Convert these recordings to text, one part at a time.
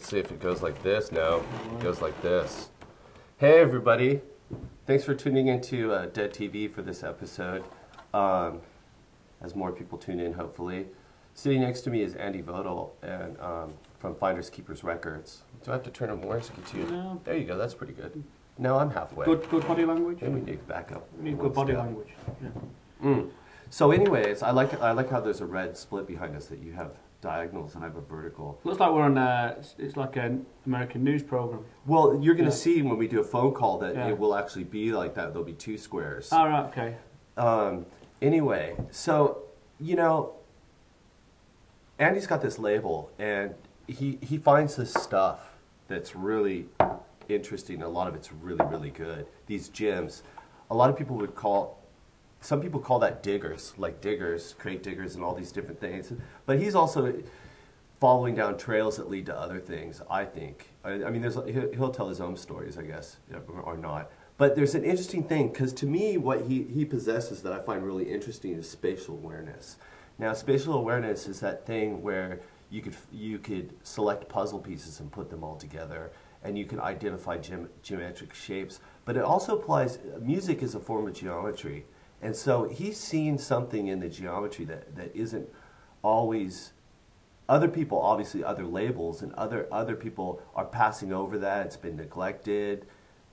Let's see if it goes like this. No, it goes like this. Hey, everybody. Thanks for tuning into uh, Dead TV for this episode. Um, as more people tune in, hopefully. Sitting next to me is Andy Votel and um, from Finders Keepers Records. Do I have to turn it more to get you? No. There you go. That's pretty good. No, I'm halfway. Good, good body language. Maybe we need backup. We need good body step. language. Yeah. Mm. So, anyways, I like I like how there's a red split behind us that you have diagonals and I have a vertical. Looks like we're on. a, it's, it's like an American news program. Well, you're going to Yeah. see when we do a phone call that Yeah. it will actually be like that. There'll be two squares. All right. Okay. Um, anyway, so you know, Andy's got this label, and he he finds this stuff that's really interesting. A lot of it's really really good. These gems, a lot of people would call. Some people call that diggers, like diggers, crate diggers, and all these different things. But he's also following down trails that lead to other things. I think. I, I mean, there's he'll, tell his own stories, I guess, or, not. But there's an interesting thing because to me, what he he possesses that I find really interesting is spatial awareness. Now, spatial awareness is that thing where you could you could select puzzle pieces and put them all together, and you can identify geom- geometric shapes. But it also applies. Music is a form of geometry, and so he's seen something in the geometry that that isn't always other people obviously other labels and other other people are passing over that. It's been neglected.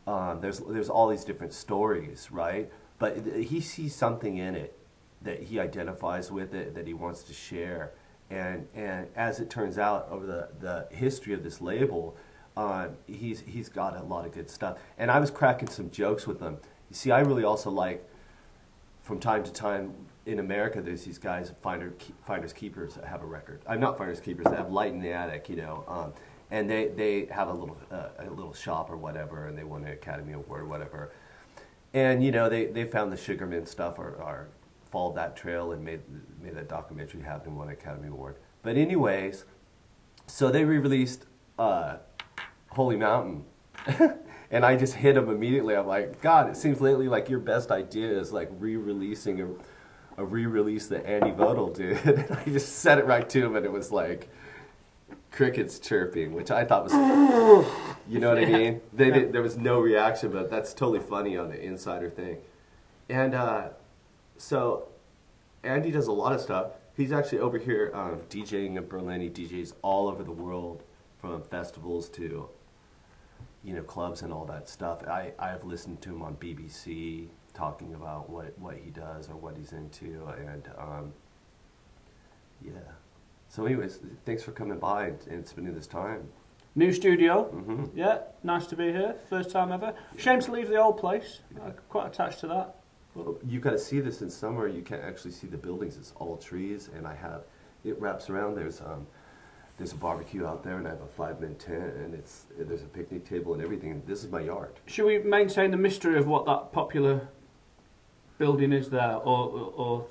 Um, there's there's all these different stories right? But he sees something in it that he identifies with it that he wants to share. And and as it turns out over the the history of this label uh, he's he's got a lot of good stuff. And I was cracking some jokes with him. You see I really also like from time to time in America, there's these guys, finder, finders keepers, that have a record. I'm not finders keepers. That have light in the attic, you know, um, and they, they have a little uh, a little shop or whatever, and they won an Academy Award or whatever. And you know, they, they found the Sugarman stuff or, or followed that trail and made made that documentary happen, and won an Academy Award. But anyways, so they re-released uh, Holy Mountain. and I just hit him immediately. I'm like, God, it seems lately like your best idea is like re-releasing a, a re-release that Andy Votel did. And I just said it right to him, and it was like crickets chirping, which I thought was, you know what I mean? They did, there was no reaction, but that's totally funny on the insider thing. And uh, so Andy does a lot of stuff. He's actually over here um, DJing in Berlin. He DJs all over the world, from festivals to, you know, clubs and all that stuff. I I've listened to him on BBC talking about what what he does or what he's into, and um, yeah. So, anyways, thanks for coming by and, and spending this time. New studio. hmm Yeah, nice to be here. First time ever. Shame to leave the old place. I'm quite attached to that. You got to see this in summer. You can't actually see the buildings. It's all trees, and I have it wraps around. There's um, there's a barbecue out there, and I have a five man tent, and it's there's a picnic table and everything. And this is my yard. Should we maintain the mystery of what that popular building is there, or, or,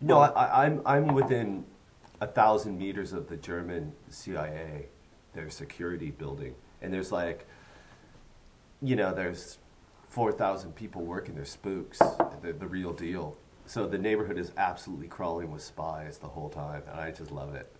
No, I, I, I'm I'm within a thousand meters of the German CIA, their security building, and there's like, you know, there's four thousand people working. They're spooks. They're the real deal. So the neighborhood is absolutely crawling with spies the whole time, and I just love it.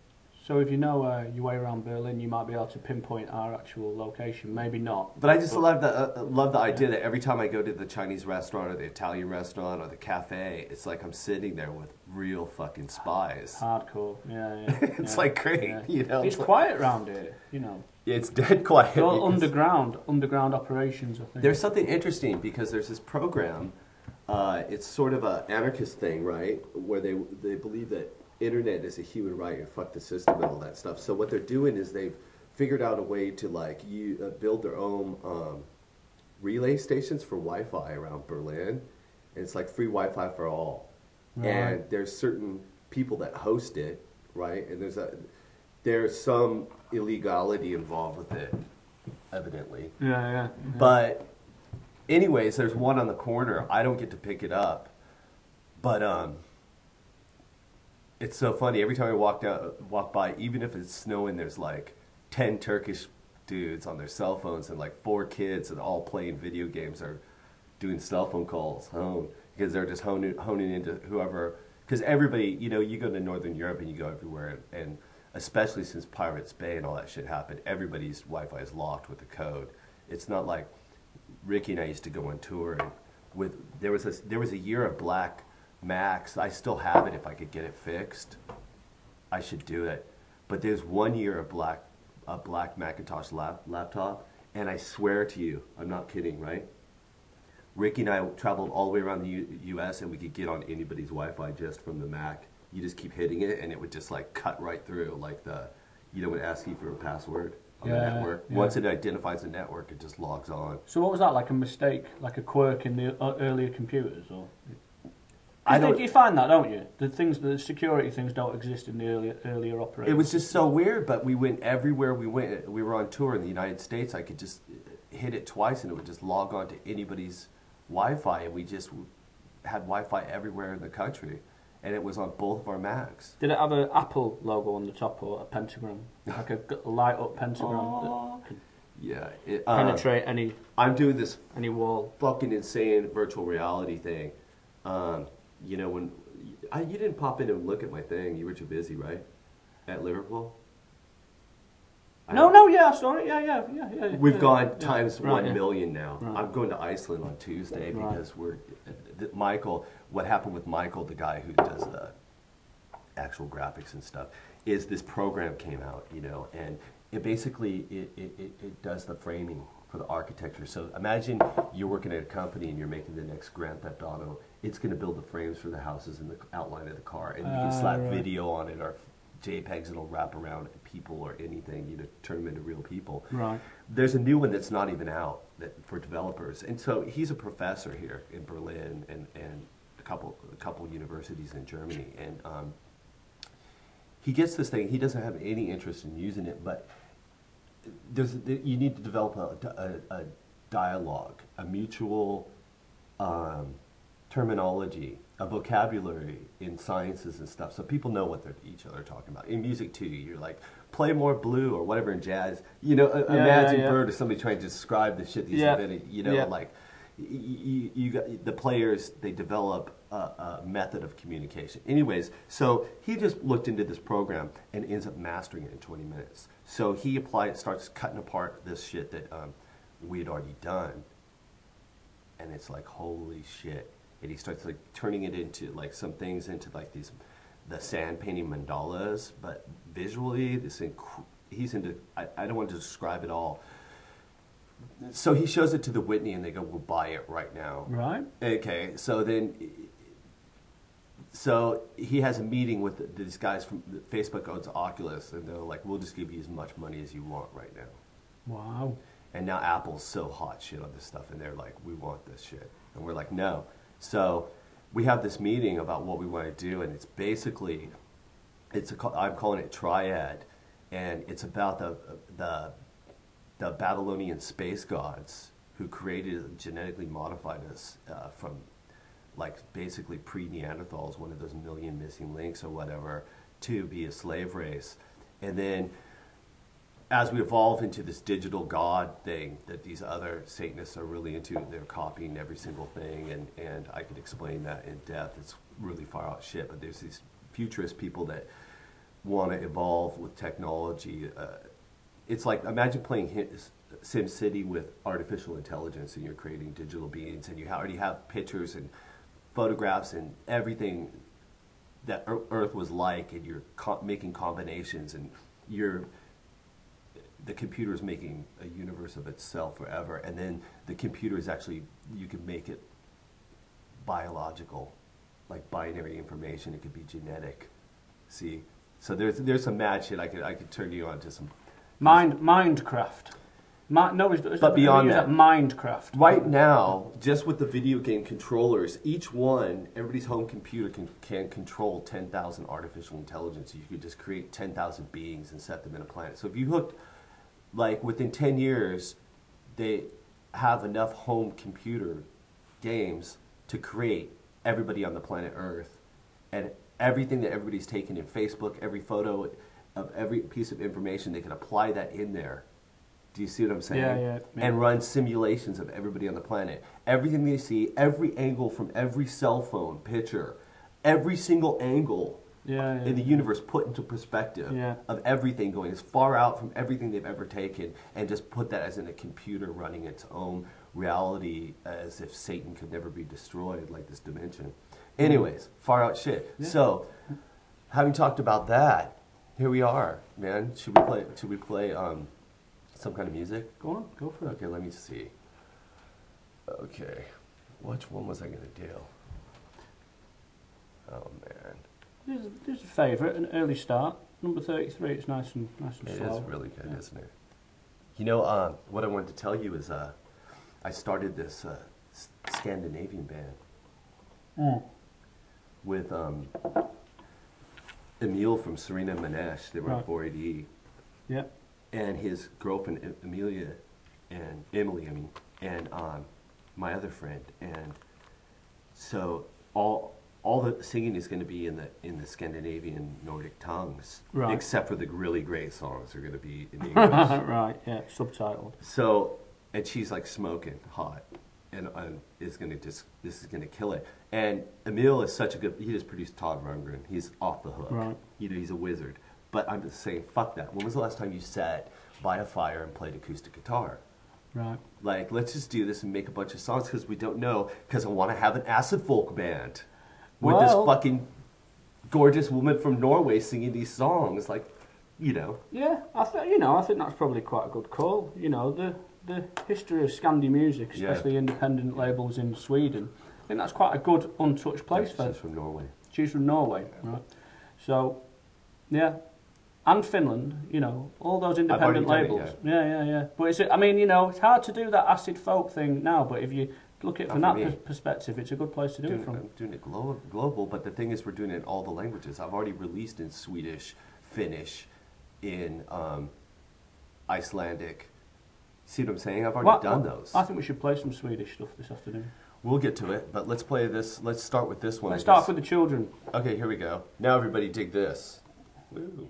So? If you know uh, your way around Berlin, you might be able to pinpoint our actual location. Maybe not. But I just But- love the uh, love the idea that every time I go to the Chinese restaurant or the Italian restaurant or the cafe, it's like I'm sitting there with real fucking spies. Hardcore. Yeah, yeah. It's yeah, like great, yeah. you know. It's quiet around here. You know, It's dead quiet. it's all underground, underground operations. I think. There's something interesting because there's this program. Uh, it's sort of an anarchist thing, right? Where they they believe that internet is a human right and fuck the system and all that stuff. So what they're doing is they've figured out a way to like you uh, build their own um, relay stations for Wi-Fi around Berlin. And it's like free Wi-Fi for all. Right. And there's certain people that host it, right? And there's a there's some illegality involved with it, evidently. Yeah, yeah. yeah. But anyways, there's one on the corner. I don't get to pick it up. But um it's so funny. Every time I walk down walk by, even if it's snowing, there's like ten Turkish dudes on their cell phones and like four kids and all playing video games or doing cell phone calls home because they're just honing honing into whoever because everybody, you know, you go to Northern Europe and you go everywhere and, and especially since Pirates Bay and all that shit happened, everybody's Wi-Fi is locked with a code. It's not like Ricky and I used to go on tour and with there was a there was a year of Black Max. I still have it if I could get it fixed. I should do it. But there's one year of Black a Black Macintosh lap, laptop, and I swear to you, I'm not kidding, right? Ricky and I traveled all the way around the U- U.S. and we could get on anybody's Wi-Fi just from the Mac. You just keep hitting it, and it would just like cut right through, like the, you know, when it asks you for a password on the Yeah, network. yeah. Once it identifies the network, it just logs on. So what was that like? A mistake, like a quirk in the uh, earlier computers, or? I don't- You find that, don't you? The things, the security things, don't exist in the earlier earlier operations. It was just so weird, but we went everywhere we went. We were on tour in the United States. I could just hit it twice, and it would just log on to anybody's Wi-Fi, and we just had Wi-Fi everywhere in the country, and it was on both of our Macs. Did it have an Apple logo on the top or a pentagram, like a light up pentagram. Yeah, it, uh, penetrate any I'm doing this any wall? fucking insane virtual reality thing. Um, you know when I, you didn't pop in and look at my thing, you were too busy, right? At Liverpool. I No, no, yeah, sorry, yeah, yeah, yeah, yeah. We've yeah, gone yeah. times Right, one yeah. million now. Right. I'm going to Iceland on Tuesday Right. because we're th- Michael. What happened with Michael, the guy who does the actual graphics and stuff, is this program came out, you know, and it basically it, it, it, it does the framing for the architecture. So imagine you're working at a company and you're making the next Grand Theft Auto. It's going to build the frames for the houses and the outline of the car, and you can Ah, slap right. video on it or JPEGs that'll wrap around people or anything, you know, turn them into real people Right. there's a new one that's not even out that, for developers, and so he's a professor here in Berlin and, and a couple a couple universities in Germany, and um, he gets this thing. He doesn't have any interest in using it, but there's you need to develop a, a, a dialogue, a mutual um, terminology, a vocabulary in sciences and stuff, so people know what they're each other are talking about. In music too, you're like play more blue or whatever in jazz. You know, Yeah, imagine yeah, yeah. Bird or somebody trying to describe the shit he's Yeah. inventing. You know, like you, you got the players they develop a, a method of communication. Anyways, so he just looked into this program and ends up mastering it in 20 minutes. So he applied, starts cutting apart this shit that um, we had already done, and it's like holy shit. And he starts like turning it into like some things into like these the sand painting mandalas, but visually, this inc- he's into. I, I don't want to describe it all. So he shows it to the Whitney, and they go, "We'll buy it right now." Right. Okay, so then, so he has a meeting with these guys from Facebook owns Oculus, and they're like, "We'll just give you as much money as you want right now." Wow. And now Apple's so hot shit on this stuff, and they're like, "We want this shit," and we're like, "No." So we have this meeting about what we want to do, and it's basically, it's a, I'm calling it triad, and it's about the the the Babylonian space gods who created genetically modified us uh, from like basically pre Neanderthals, one of those million missing links or whatever, to be a slave race, and then as we evolve into this digital god thing that these other Satanists are really into, they're copying every single thing, and, and I could explain that in depth. It's really far out shit, but there's these futurist people that want to evolve with technology. Uh, it's like imagine playing Sim City with artificial intelligence, and you're creating digital beings, and you already have pictures and photographs and everything that Earth was like, and you're co- making combinations, and you're the computer is making a universe of itself forever, and then the computer is actually you can make it biological, like binary information. It could be genetic. See, so there's there's some mad shit I could I could turn you on to some. Mind Mindcraft. Mi- no, it's, it's But beyond that- Mindcraft. Right now, just with the video game controllers, each one, everybody's home computer can, can control 10,000 artificial intelligence. You could just create 10,000 beings and set them in a planet. So if you hooked, like within 10 years, they have enough home computer games to create everybody on the planet Earth and everything that everybody's taken in Facebook, every photo of every piece of information, they can apply that in there. Do you see what I'm saying? Yeah, yeah, yeah. And run simulations of everybody on the planet. Everything they see, every angle from every cell phone picture, every single angle Yeah, yeah. in the universe put into perspective Yeah. of everything going as far out from everything they've ever taken and just put that as in a computer running its own reality as if Satan could never be destroyed like this dimension. Anyways, far out shit. So, having talked about that, here we are, man. Should we play should we play um some kind of music? Go on, go for it. Okay, let me see. Okay. Which one was I gonna do? Oh man. There's, there's a favourite, an early start. Number 33, it's nice and nice and It slow. is really good, Yeah. isn't it? You know, um, what I wanted to tell you is uh, I started this uh, Scandinavian band Mm. with um, Emil from Serena Maneesh. They were Right. on 4AD. Yeah. And his girlfriend, Amelia, and Emily, I mean, and um, my other friend. And so all all the singing is going to be in the in the Scandinavian Nordic tongues, Right. except for the really great songs are going to be in English. right, yeah, subtitled. So, and she's like smoking hot, and, and is gonna just this is gonna kill it. And Emil is such a good. He just produced Todd Rundgren. He's off the hook. Right. You know, he's a wizard. But I'm just saying, fuck that. When was the last time you sat by a fire and played acoustic guitar? Right. Like, let's just do this and make a bunch of songs because we don't know. Because I want to have an acid folk band with Well- this fucking gorgeous woman from Norway singing these songs. Like, you know. Yeah, I th- you know, I think that's probably quite a good call. You know, the the history of Scandi music, Yeah. especially independent labels in Sweden, I think that's quite a good untouched place She's for. from Norway. She's from Norway, right? So, yeah, and Finland. You know, all those independent done it, labels. Yeah, yeah, yeah. But it's, I mean, you know, it's hard to do that acid folk thing now. But if you look at it from that me. perspective, it's a good place to do doing it from. I'm doing it glo- global, but the thing is, we're doing it in all the languages. I've already released in Swedish, Finnish, in um, Icelandic. See what I'm saying? I've already What- done what- those. I think we should play some Swedish stuff this afternoon. We'll get to it, but let's play this. Let's start with this one. Let's start with the children. Okay, here we go. Now everybody dig this. Woo.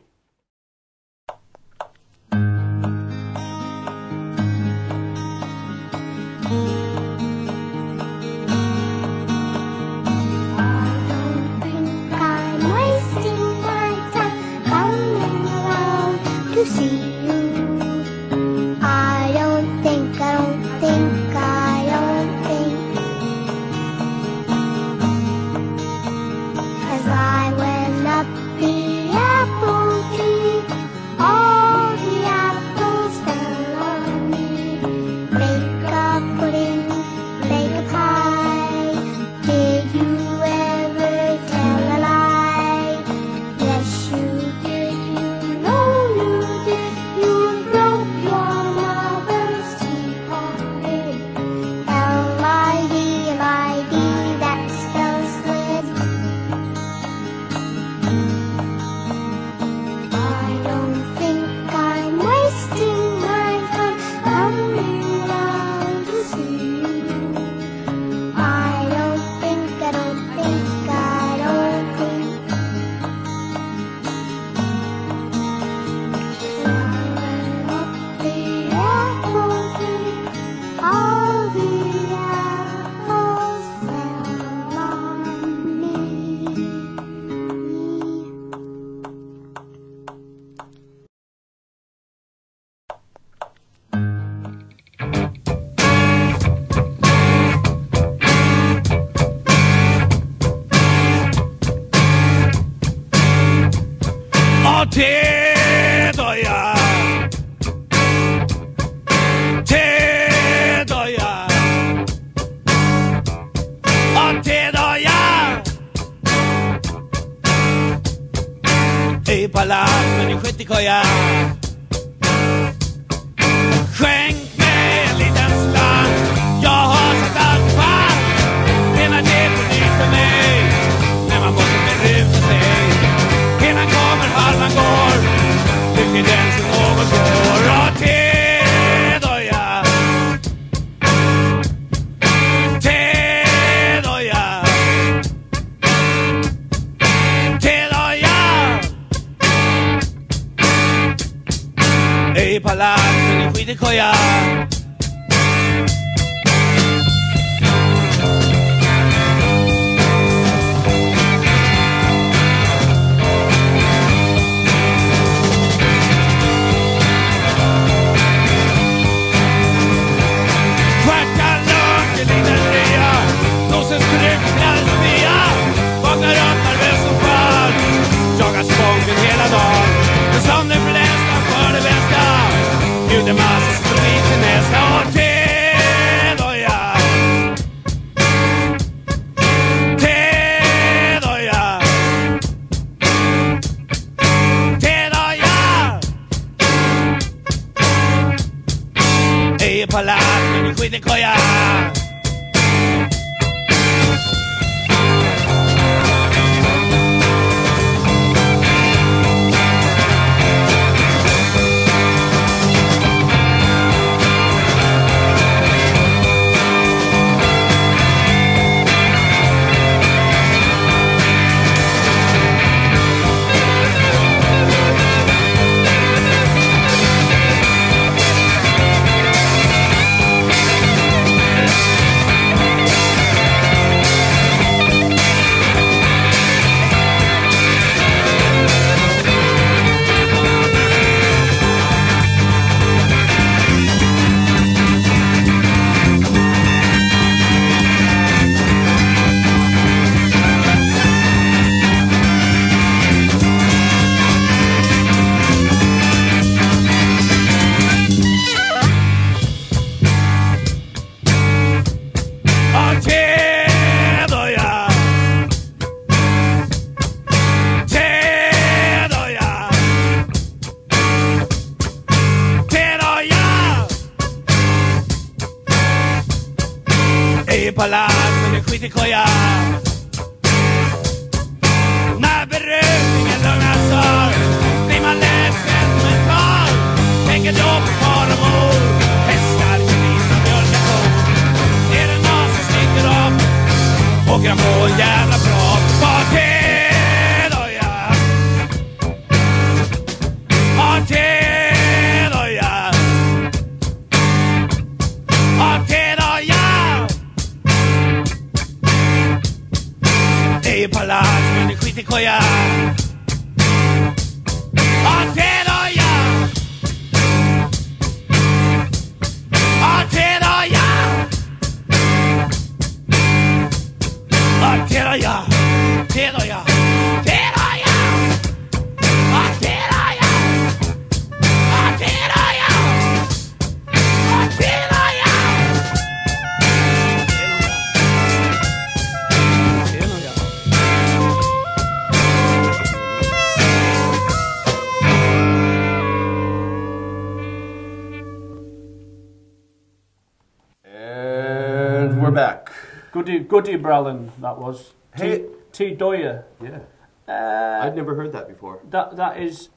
Goody, Goody that was. Hey- T. T. Doyer. Yeah. Uh, I'd never heard that before. that that is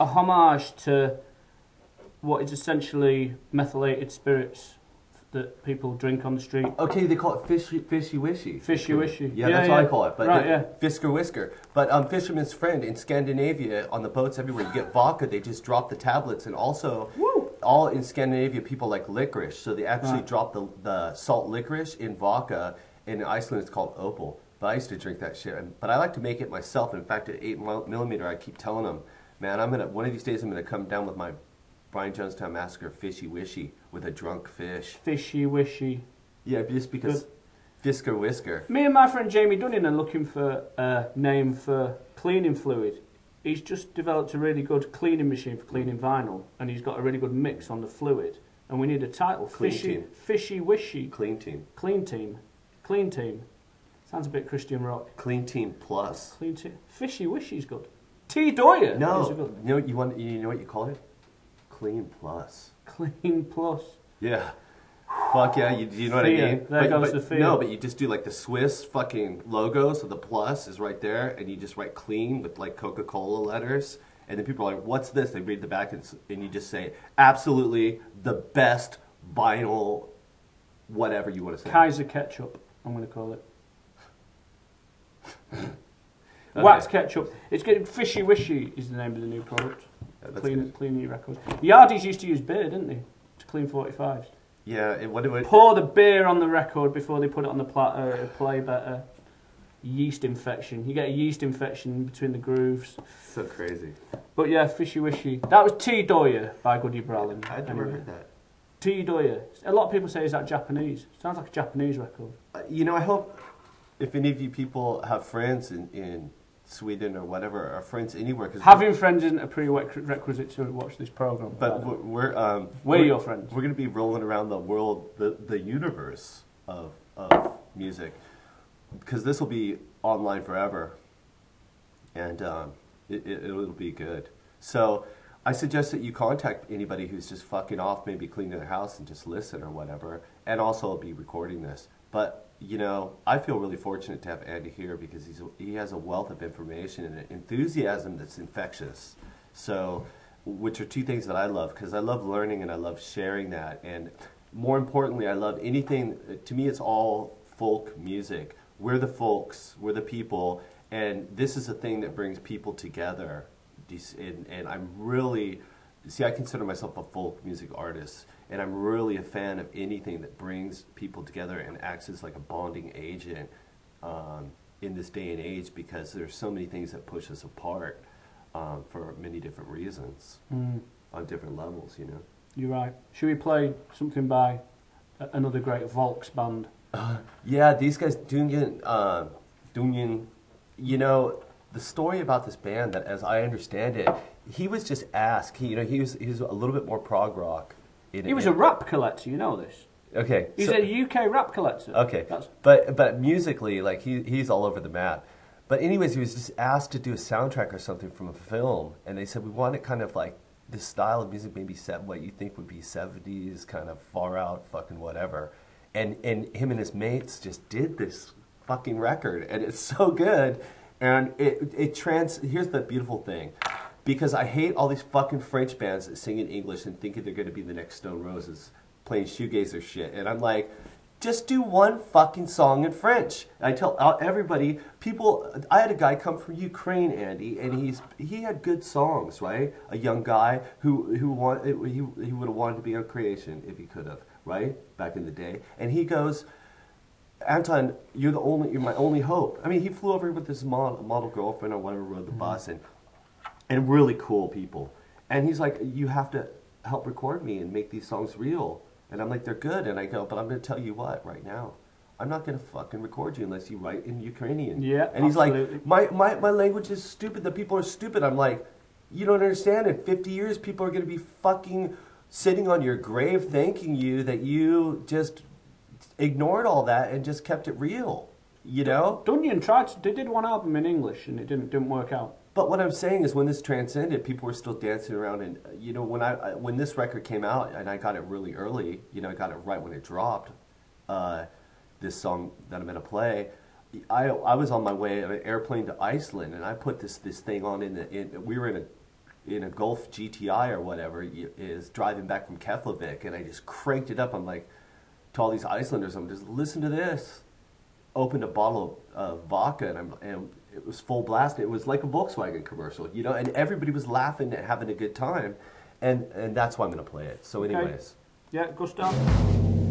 a homage to what is essentially methylated spirits that people drink on the street. Okay, they call it fishy, fishy wishy. Fishy wishy. Yeah, Yeah, that's yeah. what I call it. But Right, yeah. Fisker whisker. But um, Fisherman's Friend in Scandinavia, on the boats everywhere, you get vodka. They just drop the tablets, and also all in Scandinavia, people like licorice, so they actually Right. drop the the salt licorice in vodka. In Iceland, it's called opal. But I used to drink that shit. But I like to make it myself. In fact, at eight millimeter, I keep telling them, man, I'm gonna one of these days I'm gonna come down with my Brian Jonestown Massacre fishy wishy with a drunk fish. Fishy wishy. Yeah, just because Fisker whisker. Me and my friend Jamie Dunning are looking for a name for cleaning fluid. He's just developed a really good cleaning machine for cleaning vinyl, and he's got a really good mix on the fluid. And we need a title: Clean Fishy, Team. Fishy Wishy, Clean team. Clean Team, Clean Team. Sounds a bit Christian rock. Clean team plus. Clean Team, Fishy Wishy's good. T Doyer. is No, good- you know what you want. You know what you call it? Clean plus. Clean Plus. Yeah. Fuck yeah, you, you know what I mean? There but, goes but- the fear. No, but you just do like the Swiss fucking logo, so the plus is right there, and you just write clean with like Coca Cola letters. And then people are like, what's this? They read the back, and, and you just say, absolutely the best vinyl, whatever you want to say. Kaiser Ketchup, I'm going to call it. Wax Ketchup. It's getting Fishy Wishy is the name of the new product. Yeah, Clean, good. clean your records. Yardies used to use beer, didn't they? To clean 45s. Yeah, it, what do? Pour the beer on the record before they put it on the platter. It'll uh, play better. Yeast infection. You get a yeast infection between the grooves. So crazy. But yeah, Fishy Wishy. That was T Doyer by Goody Bralin. I'd never heard that. T Doyer. A lot of people say, is that Japanese? Sounds like a Japanese record. Uh, You know, I hope if any of you people have friends in, in Sweden or whatever, or friends anywhere, because Having friends isn't a prerequisite to watch this program. But by the way. we're we're, um, We're we're- your friends. We're going to be rolling around the world, the the universe of of music, because this will be online forever, and um, it, it it'll be good. So I suggest that you contact anybody who's just fucking off, maybe cleaning their house and just listen or whatever, and also I'll be recording this. But you know, I feel really fortunate to have Andy here because he's he has a wealth of information and an enthusiasm that's infectious. So, which are two things that I love because I love learning and I love sharing that, and more importantly, I love anything. To me, it's all folk music. We're the folks. We're the people, and this is a thing that brings people together. And, and I'm really see. I consider myself a folk music artist, and I'm really a fan of anything that brings people together and acts as like a bonding agent um, in this day and age because there's so many things that push us apart um, for many different reasons Mm, on different levels. You know. you're right. Should we play something by another great Volks band? Yeah, these guys, Dungen, uh, Dungen, you know, the story about this band that, as I understand it, he was just asked. He, you know, he was he was a little bit more prog rock. in- He was in- a rap collector, you know this. okay. He's so- a UK rap collector. Okay, That's, but but musically, like he he's all over the map. But anyways, he was just asked to do a soundtrack or something from a film, and they said we want it kind of like this style of music, maybe set what you think would be seventies, kind of far out, fucking whatever. And and him and his mates just did this fucking record, and it's so good. And it it trans. Here's the beautiful thing. Because I hate all these fucking French bands that sing in English and thinking they're going to be the next Stone Roses playing shoegazer shit. And I'm like, just do one fucking song in French. And I tell everybody, people. I had a guy come from Ukraine, Andy, and he's he had good songs, right? A young guy who who want he he would have wanted to be on Creation if he could have, right? Back in the day, and he goes. Anton, you're the only, you're my only hope. I mean, he flew over with his model, model girlfriend or whatever, rode the mm-hmm. bus, and and really cool people. And he's like, you have to help record me and make these songs real. And I'm like, they're good. And I go, but I'm going to tell you what, right now, I'm not going to fucking record you unless you write in Ukrainian. Yeah, And he's absolutely. like, my, my, my language is stupid. The people are stupid. I'm like, you don't understand. In 50 years, people are going to be fucking sitting on your grave thanking you that you just ignored all that and just kept it real. You know? Dungen tried to, they did one album in English and it didn't didn't work out. But what I'm saying is, when this transcended, people were still dancing around, and uh, you know, when I I- when this record came out, and I got it really early, you know, I got it right when it dropped. Uh, this song that I'm gonna play, I I was on my way on an airplane to Iceland, and I put this this thing on in the in we were in a in a Golf GTI or whatever is driving back from Keflavik, and I just cranked it up. I'm like to all these Icelanders, I'm just listen to this opened a bottle of uh, vodka and, I'm, and it was full blast. It was like a Volkswagen commercial, you know, and everybody was laughing and having a good time. And, and that's why I'm going to play it. So, Okay. anyways. Yeah, Gustav. Vägen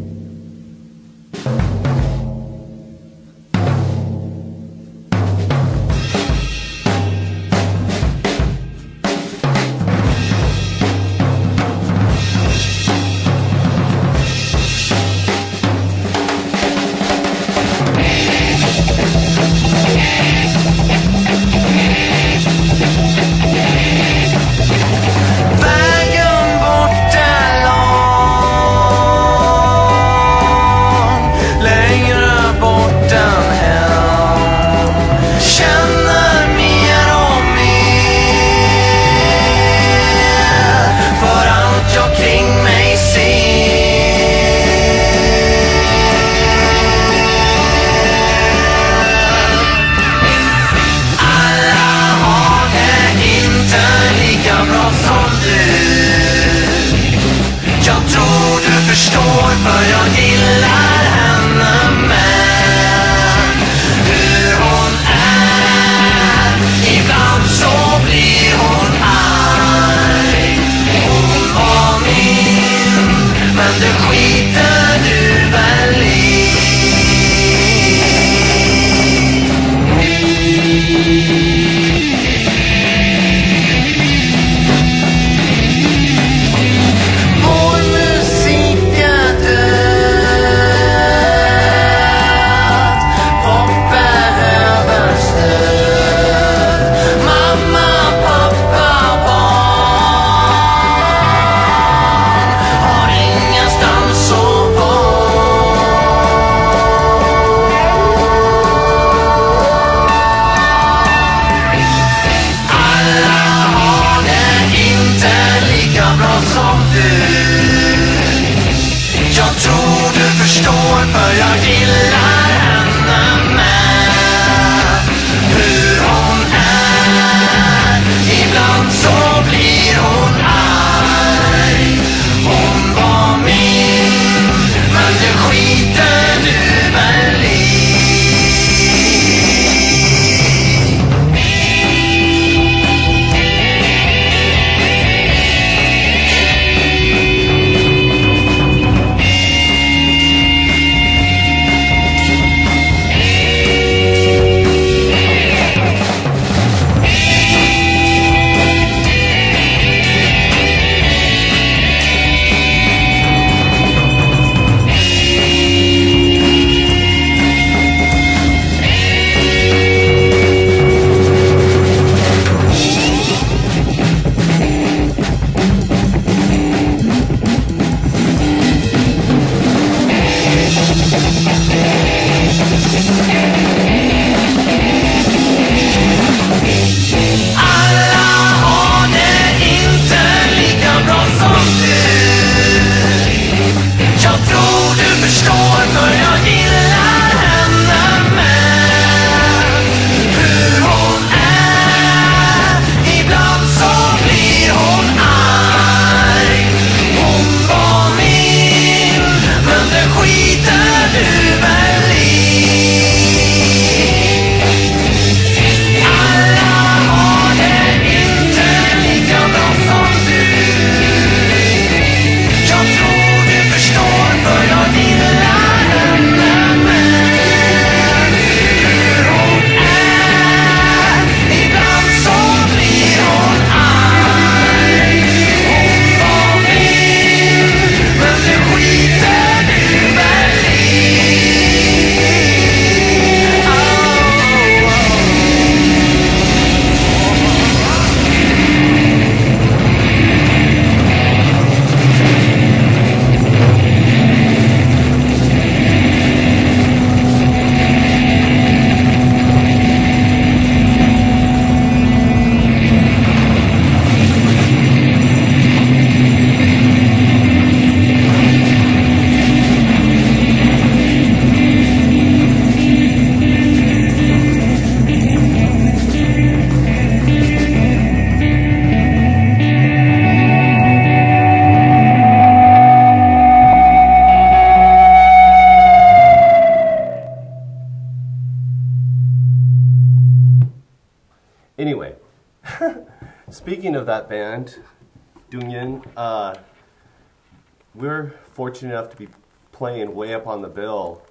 fortunate enough to be playing way up on the bill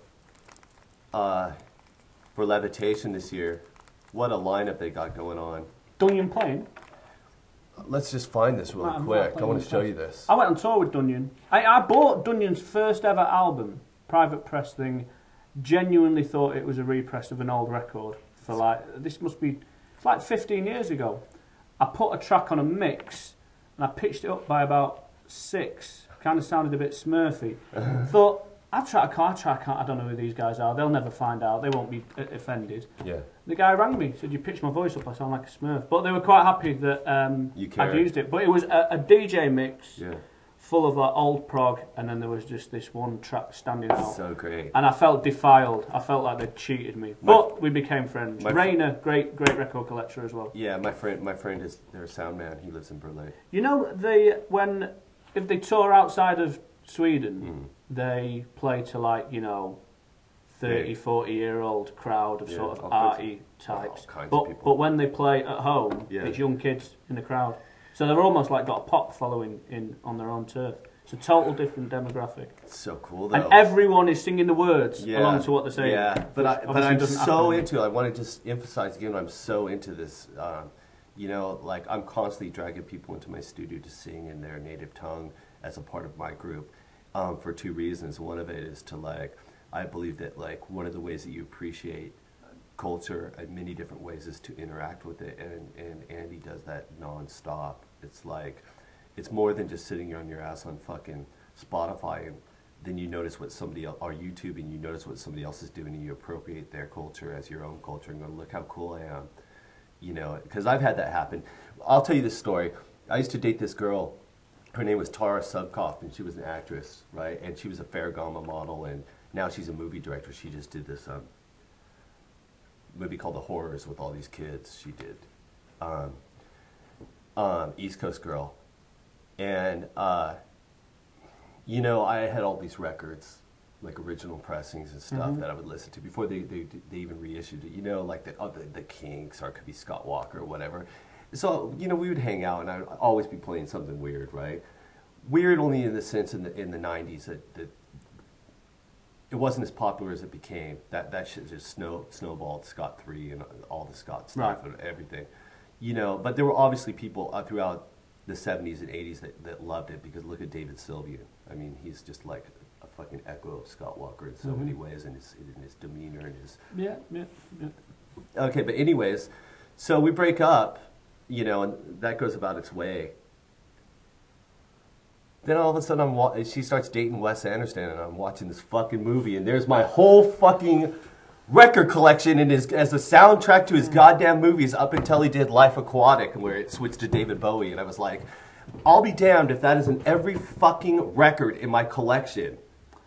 uh, for Levitation this year. What a lineup they got going on. Dungen playing. Let's just find this really I'm quick. I want to show you this. I went on tour with Dungen. I, I bought Dungen's first ever album, private press thing. Genuinely thought it was a repress of an old record. For like this must be it's like 15 years ago. I put a track on a mix and I pitched it up by about six. Kind of sounded a bit smurfy. thought I try, I can't, I try, I can't. I don't know who these guys are. They'll never find out. They won't be uh, offended. Yeah. The guy rang me, said, You pitched my voice up, I sound like a smurf. But they were quite happy that um, You I'd used it. But it was a, a DJ mix Yeah. full of like old prog, and then there was just this one track standing out. So great. and I felt defiled. I felt like they'd cheated me. My- But we became friends. Rainer, great, great record collector as well. Yeah, my friend, my friend is their sound man. He lives in Berlin. You know, they when if they tour outside of Sweden, Mm. they play to like you know, 30, Big. 40 year old crowd of Yeah, sort of arty types. all kinds of but people. but when they play at home, Yeah. it's young kids in the crowd. So they're almost like got a pop following in on their own turf. It's a total different demographic, It's so cool though. and everyone is singing the words yeah. along to what they're saying. Yeah, but I, but I'm so happen. into. it. I want to just emphasize again. I'm so into this. Um, you know, like I'm constantly dragging people into my studio to sing in their native tongue as a part of my group um, for two reasons. One of it is to like, I believe that like one of the ways that you appreciate culture in many different ways is to interact with it, and and Andy does that nonstop. It's like, it's more than just sitting on your ass on fucking Spotify and then you notice what somebody else, or YouTube, and you notice what somebody else is doing, and you appropriate their culture as your own culture, and go, look how cool I am, you know? Because I've had that happen. I'll tell you this story. I used to date this girl. Her name was Tara Subkoff, and she was an actress, right? And she was a Ferragamo model, and now she's a movie director. She just did this um, movie called The Horrors with all these kids. She did um, um, East Coast Girl, and. Uh, you know, I had all these records, like original pressings and stuff that I would listen to before they, they, they even reissued it. You know, like the, oh, the, the Kinks or it could be Scott Walker or whatever. So, you know, we would hang out and I'd always be playing something weird, right? Weird only in the sense in the, in the 90s that, that it wasn't as popular as it became. That, that shit just snow, snowballed Scott 3 and all the Scott stuff Right. and everything. You know, but there were obviously people uh, throughout the 70s and 80s that, that loved it because look at David Sylvian. I mean, he's just like fucking echo of Scott Walker in so Mm-hmm. many ways, and his, in his demeanor and his. Yeah, yeah, yeah. Okay, but anyways, so we break up, you know, and that goes about its way. Then all of a sudden, I'm wa- she starts dating Wes Anderson, and I'm watching this fucking movie, and there's my whole fucking record collection and his, as a soundtrack to his goddamn movies up until he did Life Aquatic, where it switched to David Bowie, and I was like, I'll be damned if that isn't every fucking record in my collection.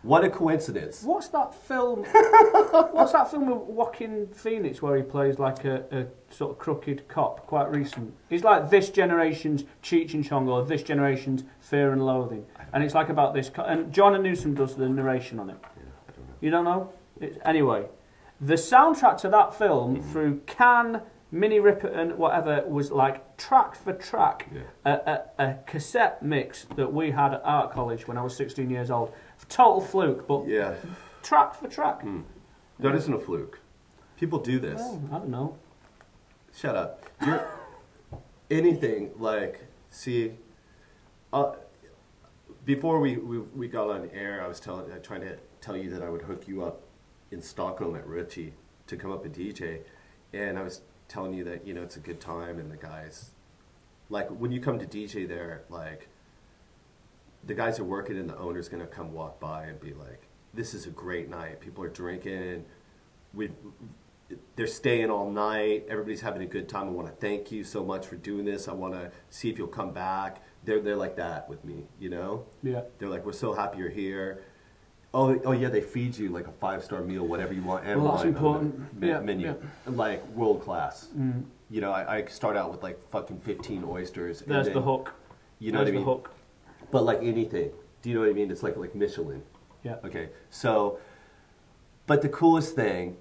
What a coincidence. What's that film? what's that film with Joaquin Phoenix where he plays like a, a sort of crooked cop? Quite recent. He's like this generation's Cheech and Chong or this generation's Fear and Loathing, and it's like about this. Co- and Joanna Newsom does the narration on it. You don't know? It's, anyway, the soundtrack to that film mm-hmm. through Can, Minnie Riperton, whatever, was like track for track Yeah. a, a, a cassette mix that we had at art college when I was 16 years old. Total fluke, but Yeah. track for track. That isn't a fluke. People do this. Well, I don't know. Shut up. You're anything like see. Uh, before we, we we got on air, I was telling, uh, trying to tell you that I would hook you up in Stockholm at Riche to come up and DJ, and I was telling you that you know it's a good time and the guys, like when you come to DJ there, like the guys are working and the owner's gonna come walk by and be like, "This is a great night. People are drinking. We they're staying all night. Everybody's having a good time. I want to thank you so much for doing this. I want to see if you'll come back. They're they're like that with me, you know. Yeah. They're like, we're so happy you're here. Oh, oh yeah, they feed you like a five star meal, whatever you want, and Well, that's important. me- Yeah, menu, yeah. like world class. Mm. You know, I, I start out with like fucking fifteen oysters. then- the hook. You know There's what I mean? the hook. But like anything, do you know what I mean? It's like like Michelin. Yeah. Okay, so, but the coolest thing,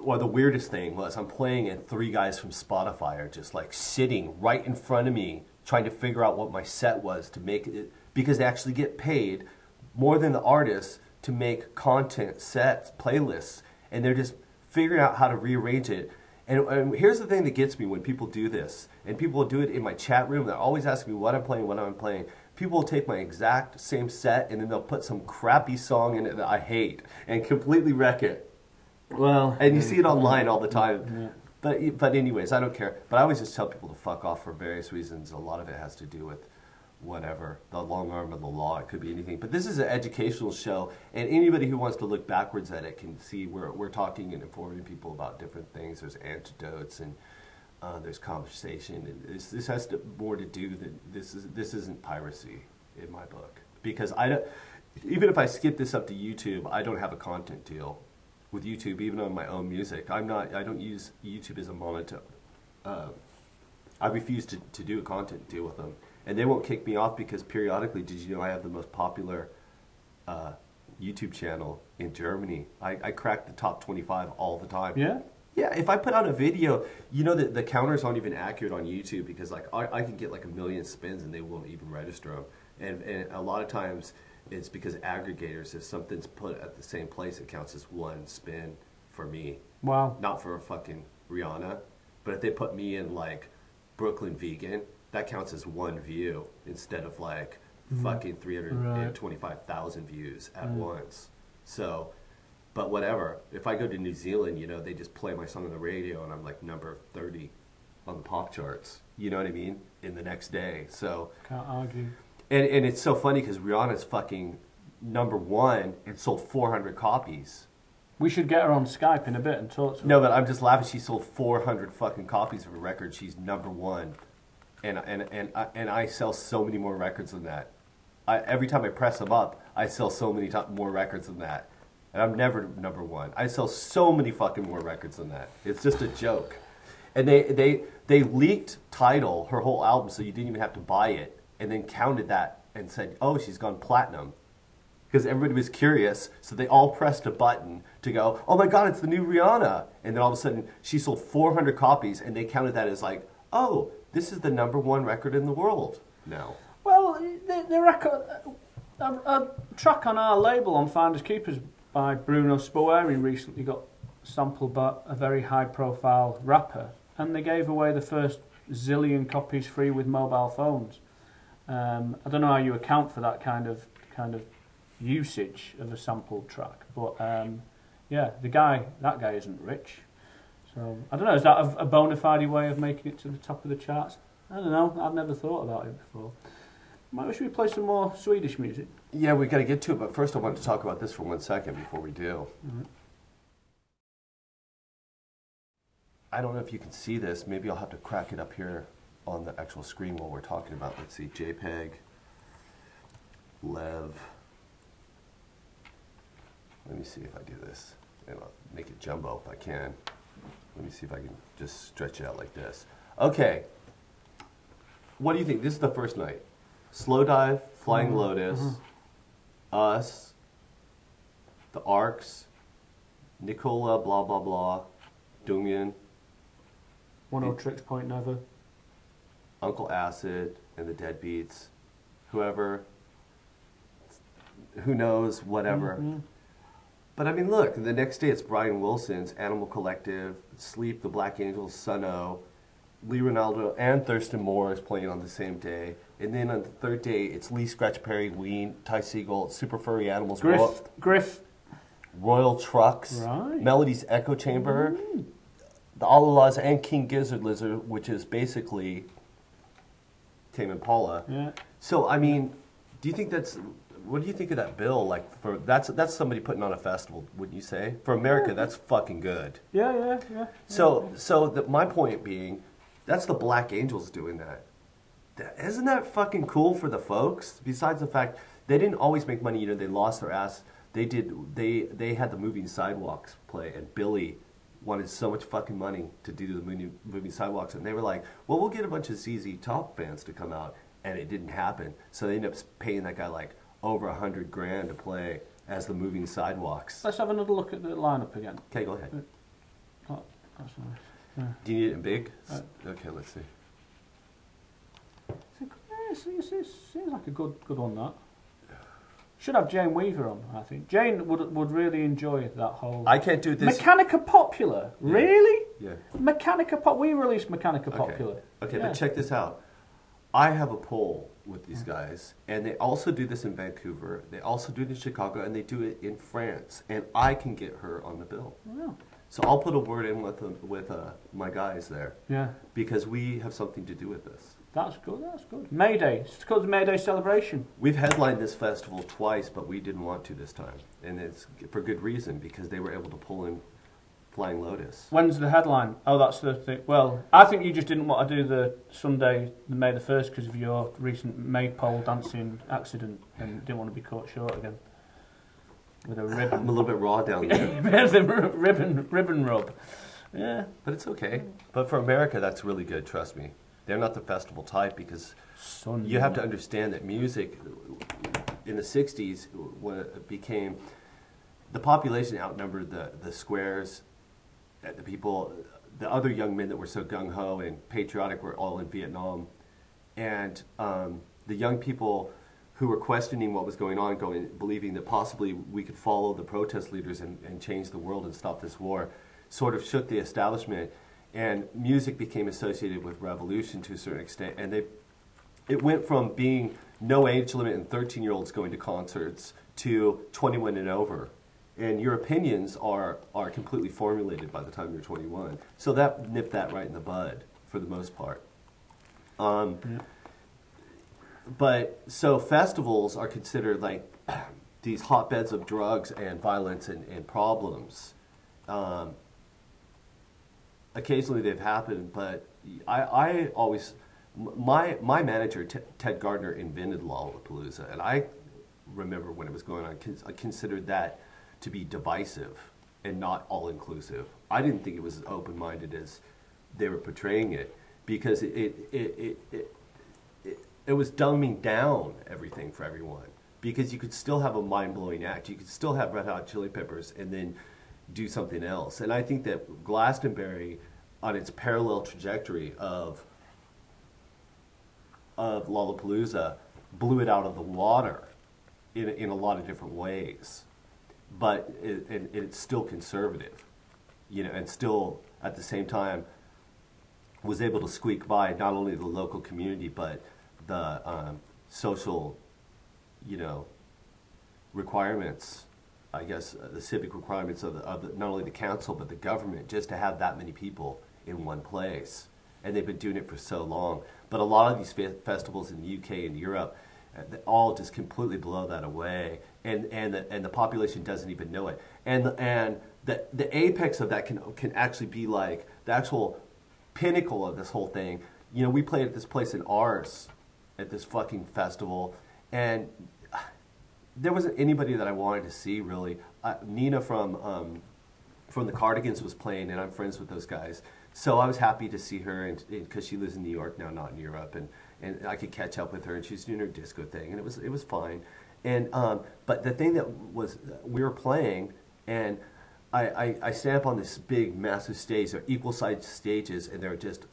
or the weirdest thing, was I'm playing and three guys from Spotify are just like sitting right in front of me, trying to figure out what my set was to make it because they actually get paid more than the artists to make content sets, playlists, and they're just figuring out how to rearrange it. And, and here's the thing that gets me when people do this, and people do it in my chat room. They're always asking me what I'm playing, what I'm playing. People will take my exact same set and then they'll put some crappy song in it that I hate and completely wreck it. Well, And you see it online all the time. Yeah. But but anyways, I don't care. But I always just tell people to fuck off for various reasons. A lot of it has to do with whatever the long arm of the law. It could be anything. But this is an educational show, and anybody who wants to look backwards at it can see we're we're talking and informing people about different things. There's antidotes and. Uh, there's conversation, and this this has to, more to do than this is this isn't piracy in my book because I don't even if I skip this up to YouTube, I don't have a content deal with YouTube, even on my own music. I'm not. I don't use YouTube as a monitor. Uh, I refuse to, to do a content deal with them. And they won't kick me off because periodically, did you know I have the most popular uh, YouTube channel in Germany? I, I crack the top 25 all the time. Yeah. Yeah, if I put out a video, you know that the counters aren't even accurate on YouTube because like I, I can get like a million spins and they won't even register them. And, and a lot of times it's because aggregators, if something's put at the same place, it counts as one spin for me, Wow. not for a fucking Rihanna. But if they put me in like Brooklyn Vegan, that counts as one view instead of like mm-hmm. fucking 325,000 views at once. So, but whatever. If I go to New Zealand, you know, they just play my song on the radio and I'm like number 30 on the pop charts. You know what I mean? In the next day. So, Can't argue. and, and it's so funny because Rihanna's fucking number one and sold 400 copies. We should get her on Skype in a bit and talk to her. No, but I'm just laughing. She sold 400 fucking copies of a record. She's number one, and and and I, and I sell so many more records than that. I, every time I press them up, I sell so many to- more records than that, and I'm never number one. I sell so many fucking more records than that. It's just a joke, and they they they leaked title her whole album, so you didn't even have to buy it, and then counted that and said, oh, she's gone platinum because everybody was curious. So they all pressed a button to go, oh my God, it's the new Rihanna. And then all of a sudden, she sold 400 copies, and they counted that as like, oh, this is the number one record in the world now. Well, the, the record, a, a track on our label on Finders Keepers by Bruno Spoeri recently got sampled by a very high-profile rapper, and they gave away the first zillion copies free with mobile phones. Um, I don't know how you account for that kind of kind of usage of a sampled track, but um, yeah, the guy, that guy isn't rich. So I don't know. Is that a, a bona fide way of making it to the top of the charts? I don't know. I've never thought about it before. Might should we play some more Swedish music? Yeah, we've got to get to it, but first I want to talk about this for one second before we do. Mm-hmm. I don't know if you can see this. Maybe I'll have to crack it up here on the actual screen while we're talking about. Let's see, JPEG, Lev. Let me see if I do this. And I'll make it jumbo if I can. Let me see if I can just stretch it out like this. Okay. What do you think? This is the first night. Slowdive, Flying mm-hmm. Lotus, mm-hmm. Us, The Arcs, Nicola, blah, blah, blah, Dungen, One old tricks point never. Uncle Acid, and the Deadbeats. Whoever, who knows, whatever. Mm-hmm. But I mean, look, the next day it's Brian Wilson's Animal Collective, Sleep, The Black Angels, Sun O, Lee Ranaldo, and Thurston Moore is playing on the same day. And then on the third day, it's Lee Scratch Perry, Ween, Ty Segall, Super Furry Animals, Griff, Royal, Griff. Royal Trux, Right. Melody's Echo Chamber, mm-hmm. the Allah-Las, and King Gizzard Lizard, which is basically Tame Impala. Yeah. So I mean, do you think that's what do you think of that bill? Like for that's that's somebody putting on a festival, wouldn't you say? For America, that's fucking good. Yeah, yeah, yeah. So so the, my point being, that's the Black Angels doing that. That- Isn't that fucking cool for the folks? Besides the fact they didn't always make money, you know, they lost their ass. They did. They they had the moving sidewalks play, and Billy wanted so much fucking money to do the moving, moving sidewalks, and they were like, "Well, we'll get a bunch of ZZ Top fans to come out," and it didn't happen. So they ended up paying that guy like over a hundred grand to play as the moving sidewalks. Let's have another look at the lineup again. Okay, go ahead. Oh, that's nice. Do you need it in big? Uh, Okay, let's see. Yeah, it seems, seems like a good, good one. That should have Jane Weaver on. I think Jane would would really enjoy that whole. I can't do this. Mecanica Popular, really? yeah. Mecanica Pop. We released Mecanica Popular. Okay, okay Yeah. but check this out. I have a poll with these guys, and they also do this in Vancouver. They also do it in Chicago, and they do it in France. And I can get her on the bill. Wow. So I'll put a word in with uh, with uh, my guys there Yeah, because we have something to do with this. that's good. That's good. May Day. It's called the May Day celebration. We've headlined this festival twice, but we didn't want to this time, and it's for good reason because they were able to pull in Flying Lotus. When's the headline? Oh, that's the thing. Well, I think you just didn't want to do the Sunday, May the first, because of your recent maypole dancing accident, and didn't want to be caught short again with a I'm a little bit raw down there, the ribbon, ribbon rub. Yeah. but it's okay. Mm. But for America, that's really good. Trust me. They're not the festival type because Sun. you have to understand that music in the 60s when it became the population outnumbered the, the squares the people the other young men that were so gung-ho and patriotic were all in vietnam. And um, the young people who were questioning what was going on going believing that possibly we could follow the protest leaders and, and change the world and stop this war sort of shook the establishment. And music became associated with revolution to a certain extent. And they it went from being no age limit and 13 year olds going to concerts to 21 and over. And your opinions are, are completely formulated by the time you're 21. So that nipped that right in the bud for the most part. Um, But so festivals are considered like these hotbeds of drugs and violence and, and problems. Um, occasionally they've happened, but I, I always, my, my manager, T- Ted Gardner, invented Lollapalooza. And I remember when it was going on, I considered that to be divisive and not all inclusive. I didn't think it was as open minded as they were portraying it because it, it, it, it, it, it, was dumbing down everything for everyone because you could still have a mind blowing act. You could still have Red Hot Chili Peppers and then do something else. And I think that Glastonbury, on its parallel trajectory of of Lollapalooza, blew it out of the water in, in a lot of different ways. But it, it's still conservative, you know, and still at the same time was able to squeak by not only the local community but the um, social, you know, requirements. I guess uh, the civic requirements of, the, of the, not only the council but the government just to have that many people in one place, and they've been doing it for so long. But a lot of these fe- festivals in the UK and Europe, all just completely blow that away, and and the, and the population doesn't even know it. And and the the apex of that can can actually be like the actual pinnacle of this whole thing. You know, we played at this place in Ars, at this fucking festival, and there wasn't anybody that I wanted to see really. Uh, Nina from um, from the Cardigans was playing, and I'm friends with those guys. So I was happy to see her, and because she lives in New York now, not in Europe, and, and I could catch up with her, and she was doing her disco thing, and it was it was fine. And um, but the thing that was we were playing, and I, I, I stand up on this big, massive stage. They're equal sized stages, and they're just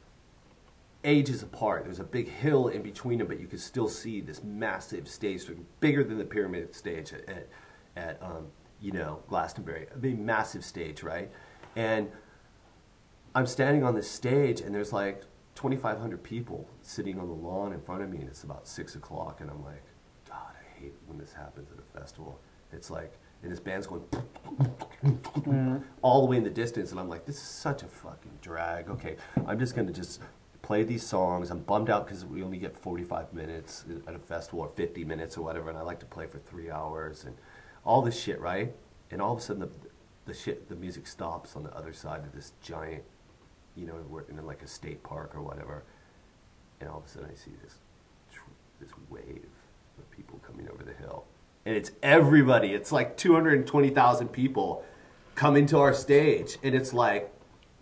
ages apart. There's a big hill in between them, but you can still see this massive stage, bigger than the pyramid stage at, at, at um, you know, Glastonbury. A big, massive stage, right? And I'm standing on this stage, and there's like 2,500 people sitting on the lawn in front of me, and it's about 6 o'clock, and I'm like, God, I hate when this happens at a festival. It's like, and this band's going all the way in the distance, and I'm like, this is such a fucking drag. Okay, I'm just gonna just play these songs. I'm bummed out because we only get 45 minutes at a festival, or 50 minutes or whatever, and I like to play for three hours and all this shit, right? And all of a sudden, the the shit, the music stops on the other side of this giant, you know, we're in like a state park or whatever, and all of a sudden I see this this wave of people coming over the hill. And it's everybody. It's like 220,000 people coming to our stage. And it's like,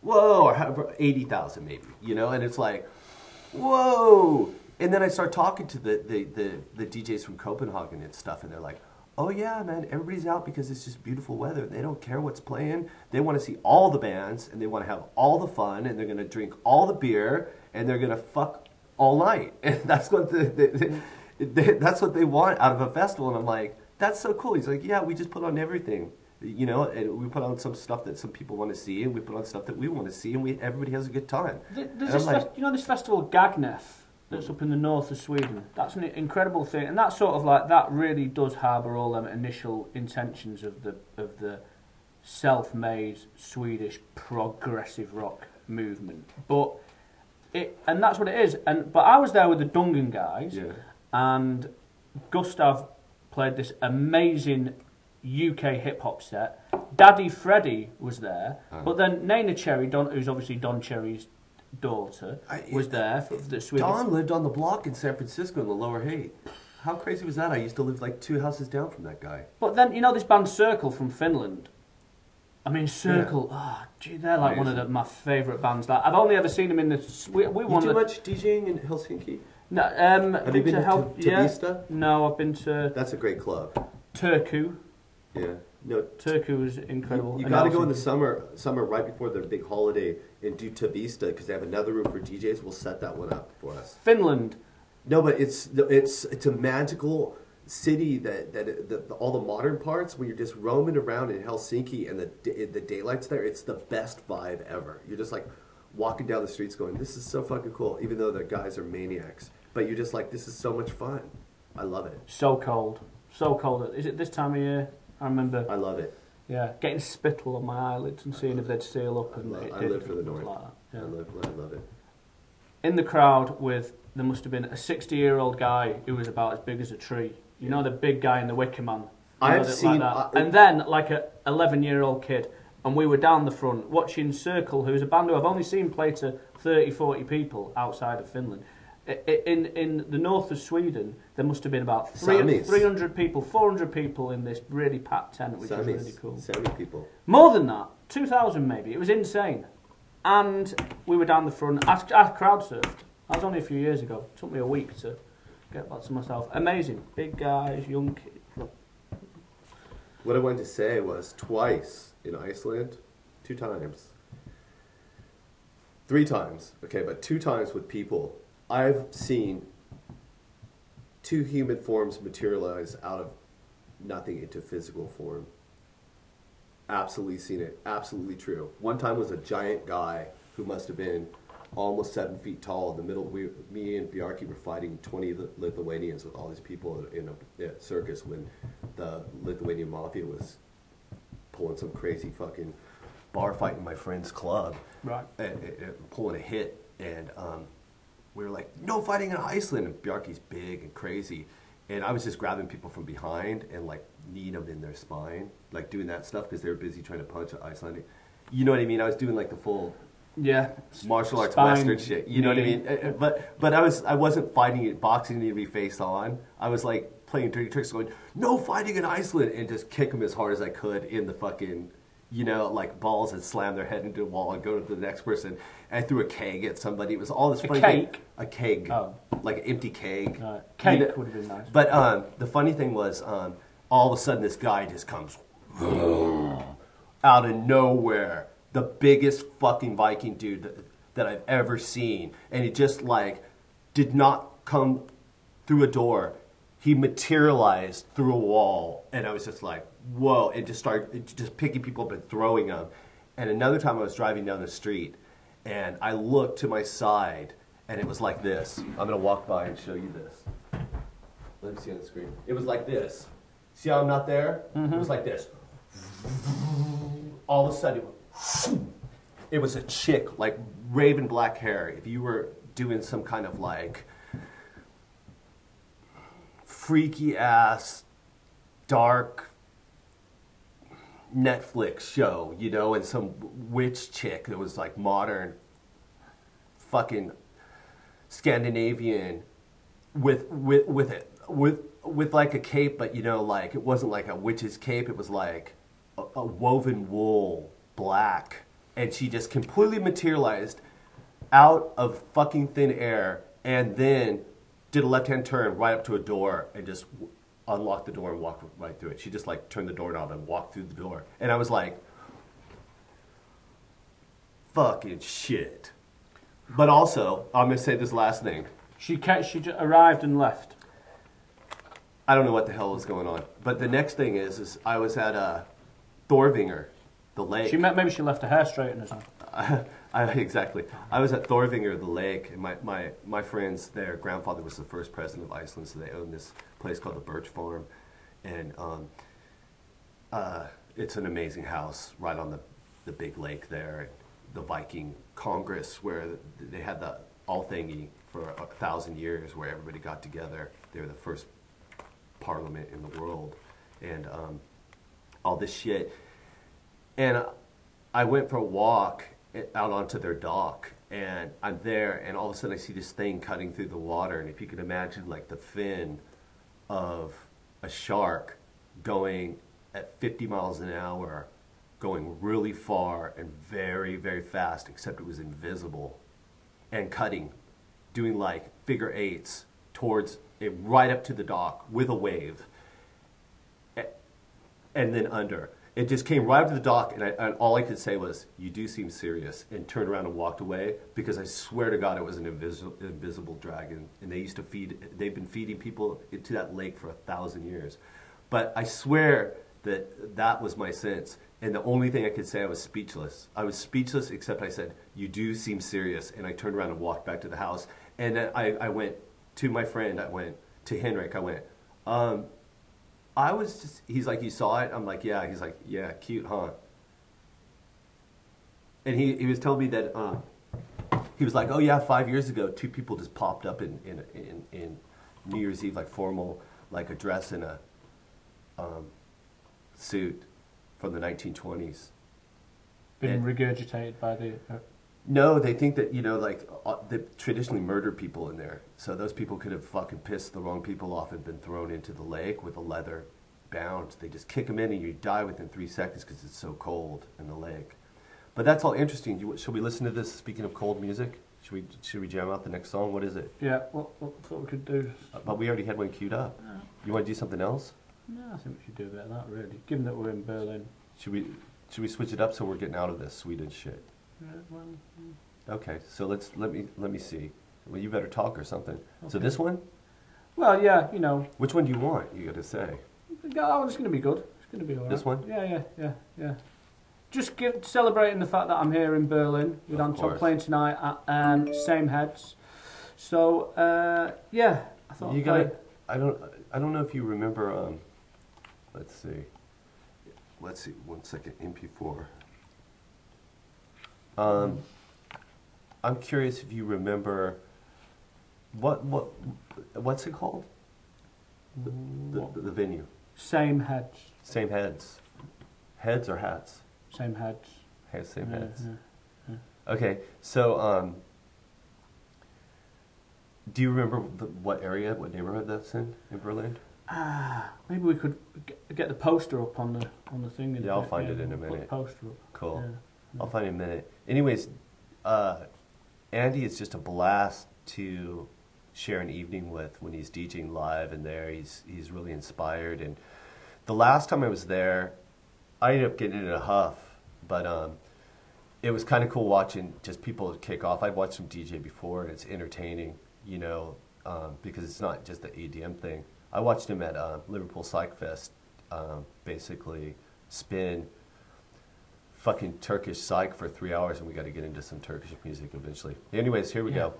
whoa, or however, 80,000 maybe, you know? And it's like, whoa. And then I start talking to the, the, the, the DJs from Copenhagen and stuff, and they're like, oh yeah, man, everybody's out because it's just beautiful weather. They don't care what's playing. They want to see all the bands, and they want to have all the fun, and they're going to drink all the beer, and they're going to fuck all night. And that's what the, the, the, that's what they want out of a festival. And I'm like, that's so cool. He's like, yeah, we just put on everything. You know, and we put on some stuff that some people want to see, and we put on stuff that we want to see, and we everybody has a good time. And There's I'm this like, fest- you know this festival Gagnef that's up in the north of Sweden. That's an incredible thing, and that sort of like that really does harbour all them initial intentions of the of the self-made Swedish progressive rock movement. But it and that's what it is. And but I was there with the Dungen guys, Yeah. and Gustav played this amazing UK hip hop set. Daddy Freddy was there, Oh. but then Neneh Cherry, Don, who's obviously Don Cherry's daughter, I- was there for the Swedish. Don lived on the block in San Francisco in the Lower Haight. How crazy was that? I used to live like two houses down from that guy. But then you know this band Circle from Finland. I mean, Circle. Oh, gee, they're like one of the, my favourite bands. Like, I've only ever seen them in the. We, we You do the, much DJing in Helsinki? No, um, Have you been to help? T- yeah. Tavastia? No, I've been to That's a great club. Turku. Yeah. No, Turku is incredible. You, And got to go in the summer, summer right before the big holiday, and do Tavastia because they have another room for DJs. We'll set that one up for us. Finland. No, but it's it's it's a magical city that that the, the, all the modern parts when you're just roaming around in Helsinki and the the daylight's there. It's the best vibe ever. You're just like walking down the streets, going, "This is so fucking cool." Even though the guys are maniacs, but you're just like, "This is so much fun." I love it. So cold. So cold. Is it this time of year? I remember. I love it. Yeah, getting spittle on my eyelids and seeing if they'd seal up. I, And love, it I did. live for the It north. like that, I love I love it. In the crowd with there must have been a sixty-year-old guy who was about as big as a tree. You know the big guy in the Wicker Man. I've seen- like that. I- and then like a eleven-year-old kid, and we were down the front watching Circle, who's a band who I've only seen play to 30, 40 people outside of Finland. In in the north of Sweden, there must have been about three, 300 people, 400 people in this really packed tent, which was really cool. Sami people. More than that, 2,000 maybe. It was insane. And we were down the front. I, I crowd surfed. That was only a few years ago. It took me a week to get back to myself. Amazing. Big guys, young kids. What I wanted to say was twice in Iceland, two times, three times, okay, but two times with people, I've seen two human forms materialize out of nothing into physical form. Absolutely seen it. Absolutely true. One time was a giant guy who must have been almost seven feet tall. In the middle, we, me and Bjarki were fighting 20 Lithuanians with all these people in a, a circus when the Lithuanian mafia was pulling some crazy fucking bar fight in my friend's club Right. and, and- and pulling a hit, and um, we were like, "No fighting in Iceland." And Bjarki's big and crazy, and I was just grabbing people from behind and like kneeing them in their spine, like doing that stuff because they were busy trying to punch an Icelandic. You know what I mean? I was doing like the full Yeah. martial arts Spine, western shit. You know what I knee. mean? Uh, uh, But but I was I wasn't fighting it, boxing to be face on. I was like playing dirty tricks, going no fighting in Iceland, and just kick them as hard as I could in the fucking. You know, like balls and slam their head into a wall and go to the next person. I threw a keg at somebody. It was all this A funny thing-? A keg. Oh. Like an empty keg. You Cake know- would have been nice. But um, the funny thing was, um, all of a sudden, this guy just comes out of nowhere. The biggest fucking Viking dude that, that I've ever seen. And he just like did not come through a door. He materialized through a wall. And I was just like, whoa. And just started just picking people up and throwing them. And another time I was driving down the street and I looked to my side and it was like this. I'm going to walk by and show you this. Let me see on the screen. It was like this. See how I'm not there? It was mm-hmm. like this. All of a sudden, it was a chick, like raven black hair. If you were doing some kind of like freaky ass, dark Netflix show, you know, and some witch chick that was like modern, fucking Scandinavian with with with it with with like a cape, but you know, like it wasn't like a witch's cape. It was like a, a woven wool, black, and she just completely materialized out of fucking thin air, and then did a left hand turn right up to a door and just unlocked the door and walked right through it. She just like turned the doorknob and walked through the door, and I was like, fucking shit. But also, I'm gonna say this last thing. She ca- she arrived and left. I don't know what the hell was going on. But the next thing is, is I was at uh, Thorvinger, the lake. She met, maybe she left her hair straighteners on. I, exactly. I was at Thorvinger, the lake, and my, my, my friends, their grandfather was the first president of Iceland, so they owned this place called the Birch Farm. And um, uh, it's an amazing house right on the, the big lake there. The Viking Congress, where they had the Althingi for a thousand years, where everybody got together. They were the first parliament in the world. And um, all this shit. And I went for a walk out onto their dock, and I'm there, and all of a sudden I see this thing cutting through the water, and if you can imagine like the fin of a shark going at 50 miles an hour, going really far and very, very fast, except it was invisible, and cutting, doing like figure eights towards it right up to the dock with a wave, eh, and then under. It just came right up to the dock, and, I, and all I could say was, "You do seem serious," and turned around and walked away because I swear to God, it was an invisible, invisible dragon, and they used to feed. They've been feeding people into that lake for a thousand years, but I swear that that was my sense, and the only thing I could say, I was speechless. I was speechless, except I said, "You do seem serious," and I turned around and walked back to the house, and I, I went to my friend. I went to Henrik. I went. Um, I was just, he's like, you saw it? I'm like, yeah. He's like, yeah, cute, huh? And he, he was telling me that, uh, he was like, oh yeah, five years ago, two people just popped up in, in, in, in New Year's Eve, like formal, like a dress and a um, suit from the 1920s. Been And- regurgitated by the. No, they think that you know, like uh, they traditionally murder people in there. So those people could have fucking pissed the wrong people off and been thrown into the lake with a leather bound. They just kick them in and you die within three seconds because it's so cold in the lake. But that's all interesting. You, should we listen to this? Speaking of cold music, should we should we jam out the next song? What is it? yeah, what, what, what we could do. Uh, But we already had one queued up. You want to do something else? No, I think we should do a bit of that, really. Given that we're in Berlin. Should we should we switch it up so we're getting out of this Sweden shit? Okay, so let's let me let me see. Well, you better talk or something. So this one, well, yeah, you know, which one do you want? You got to say. that one's going to be good. It's going to be all right. This one? Yeah, yeah, yeah, yeah. Just give, celebrating the fact that I'm here in Berlin with Of Anton course. playing tonight at um, Same Heads. So, uh, yeah, I thought You gotta. play- I don't. I don't know if you remember. Um, let's see. Let's see. One second. MP4. Um, I'm curious if you remember. What what what's it called? The, the, the venue. Same Heads. Same heads. Heads or hats? Same Heads. Heads. Same Yeah, heads. yeah. Okay. So um. Do you remember the, what area, what neighborhood that's in in Berlin? Ah, maybe we could get, the poster up on the on the thing. In Yeah, I'll find it in a minute. the poster up. Cool. I'll find it in a minute. Anyways, uh, Andy is just a blast to share an evening with when he's DJing live and there. He's he's really inspired. And the last time I was there, I ended up getting in a huff, but um, it was kind of cool watching just people kick off. I've watched some DJ before, and it's entertaining, you know, um, because it's not just the EDM thing. I watched him at uh, Liverpool Psych Fest, um, basically spin fucking Turkish psych for three hours, and we got to get into some Turkish music eventually. Anyways, here we Yeah. go.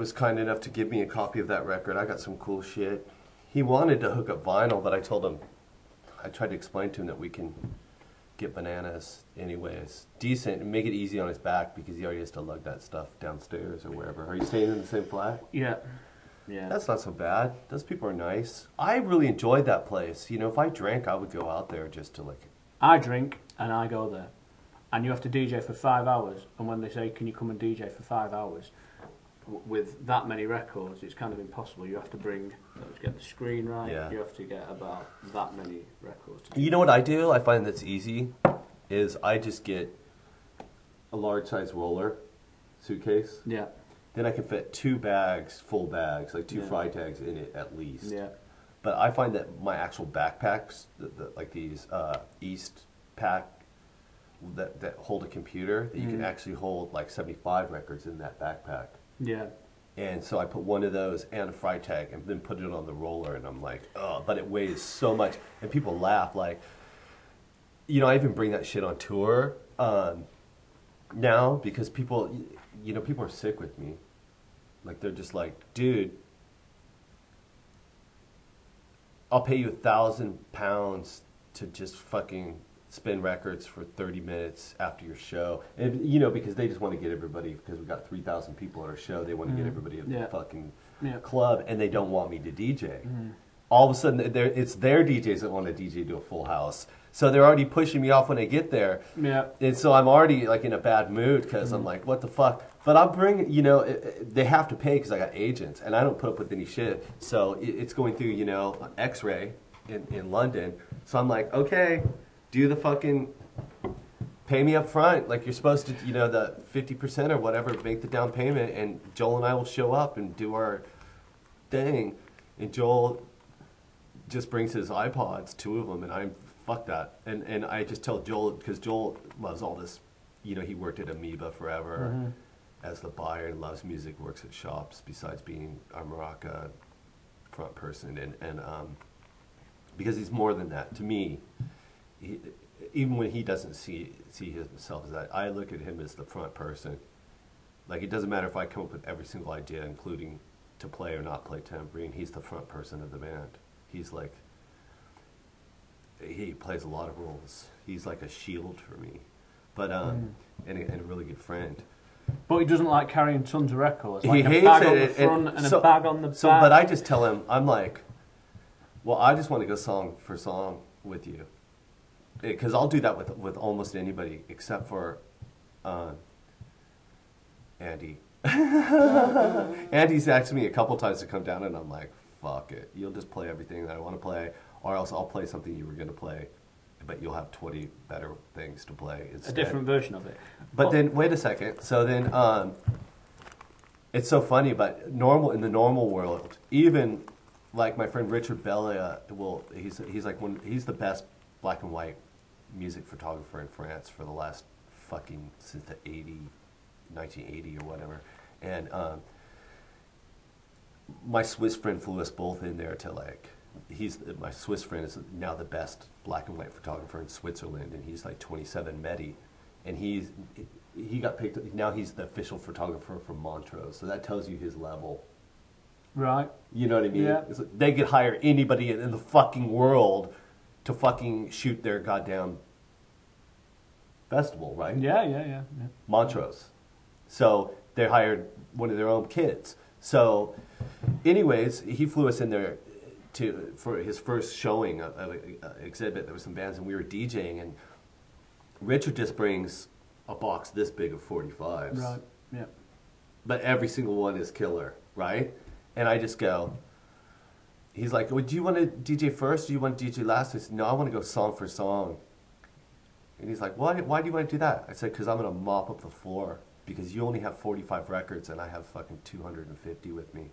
Was kind enough to give me a copy of that record. I got some cool shit. He wanted to hook up vinyl, but I told him, I tried to explain to him that we can get bananas anyways. Decent and make it easy on his back because he already has to lug that stuff downstairs or wherever. Are you staying in the same flat? Yeah. Yeah. That's not so bad. Those people are nice. I really enjoyed that place. You know, if I drank, I would go out there just to like. I drink and I go there, and you have to DJ for five hours. And when they say, "Can you come and DJ for five hours?" With that many records, it's kind of impossible. You have to bring, to get the screen right. Yeah. You have to get about that many records. You know what I do? I find that's easy. Is I just get a large size roller suitcase. yeah. Then I can fit two bags, full bags, like two Yeah. Freitags in it at least. Yeah. But I find that my actual backpacks, the, the, like these uh, East pack that, that hold a computer, that you can Mhm. actually hold like 75 records in that backpack. Yeah. And so I put one of those and a Freitag and then put it on the roller, and I'm like, oh, but it weighs so much, and people laugh like, you know, I even bring that shit on tour um, now because people, you know, people are sick with me. Like they're just like, dude, I'll pay you a thousand pounds to just fucking spin records for 30 minutes after your show. And, you know, because they just want to get everybody, because we got 3,000 people at our show, they want to get mm-hmm. everybody at Yeah. the fucking Yeah. club, and they don't want me to DJ. Mm-hmm. All of a sudden, it's their DJs that want to DJ to a full house. So they're already pushing me off when I get there. Yeah. And so I'm already like in a bad mood because I'm mm-hmm. like, what the fuck? But I'll bring, you know, it, it- they have to pay because I got agents and I don't put up with any shit. So it, it's going through, you know, x ray in, in London. So I'm like, okay, do the fucking, pay me up front. Like you're supposed to, you know, the 50% or whatever, make the down payment and Joel and I will show up and do our thing. And Joel just brings his iPods, two of them, and I'm fuck that. And and I just tell Joel because Joel loves all this. You know, he worked at Amoeba forever as the buyer and loves music. Works at shops besides being our Maraca front person, and and um, because he's more than that to me. He, even when he doesn't see see himself as that, I look at him as the front person. Like it doesn't matter if I come up with every single idea, including to play or not play tambourine. He's the front person of the band. He's like he plays a lot of roles. He's like a shield for me, but um, and, a, and a really good friend. But he doesn't like carrying tons of records. He Like a hates bag it, on the and- front and, so- a bag on the back. So, but I just tell him, I'm like, well, I just want to go song for song with you, because I'll do that with with almost anybody except for uh, Andy. Andy's asked me a couple times to come down, and I'm like, fuck it, you'll just play everything that I want to play, or else I'll play something you were going to play, but you'll have 20 better things to play It's a different version of it. But Oh. then wait a second. So then um, it's so funny, but normal in the normal world, even like my friend Richard Bellia will he's he's like one he's the best black and white music photographer in France for the last fucking since the 80 1980 or whatever. And um, my Swiss friend flew us both in there to like he's my Swiss friend is now the best black and white photographer in Switzerland, and he's like 27 Medi, and he's he got picked up. now he's the official photographer for Montreux, so that tells you his level. Right. You know what I mean? Yeah. Like they could hire anybody in the fucking world to fucking shoot their goddamn festival, right? Yeah, yeah, yeah. yeah. Montreux. So they hired one of their own kids. So, anyways, he flew us in there to for his first showing of, an exhibit. There were some bands, and we were DJing, and Richard just brings a box this big of 45s Right. Yeah. but every single one is killer, right? And I just go, he's like, well, do you want to DJ first? Do you want to DJ last? I said, no, I want to go song for song. And he's like, why, why do you want to do that? I said, because I'm going to mop up the floor because you only have 45 records and I have fucking 250 with me.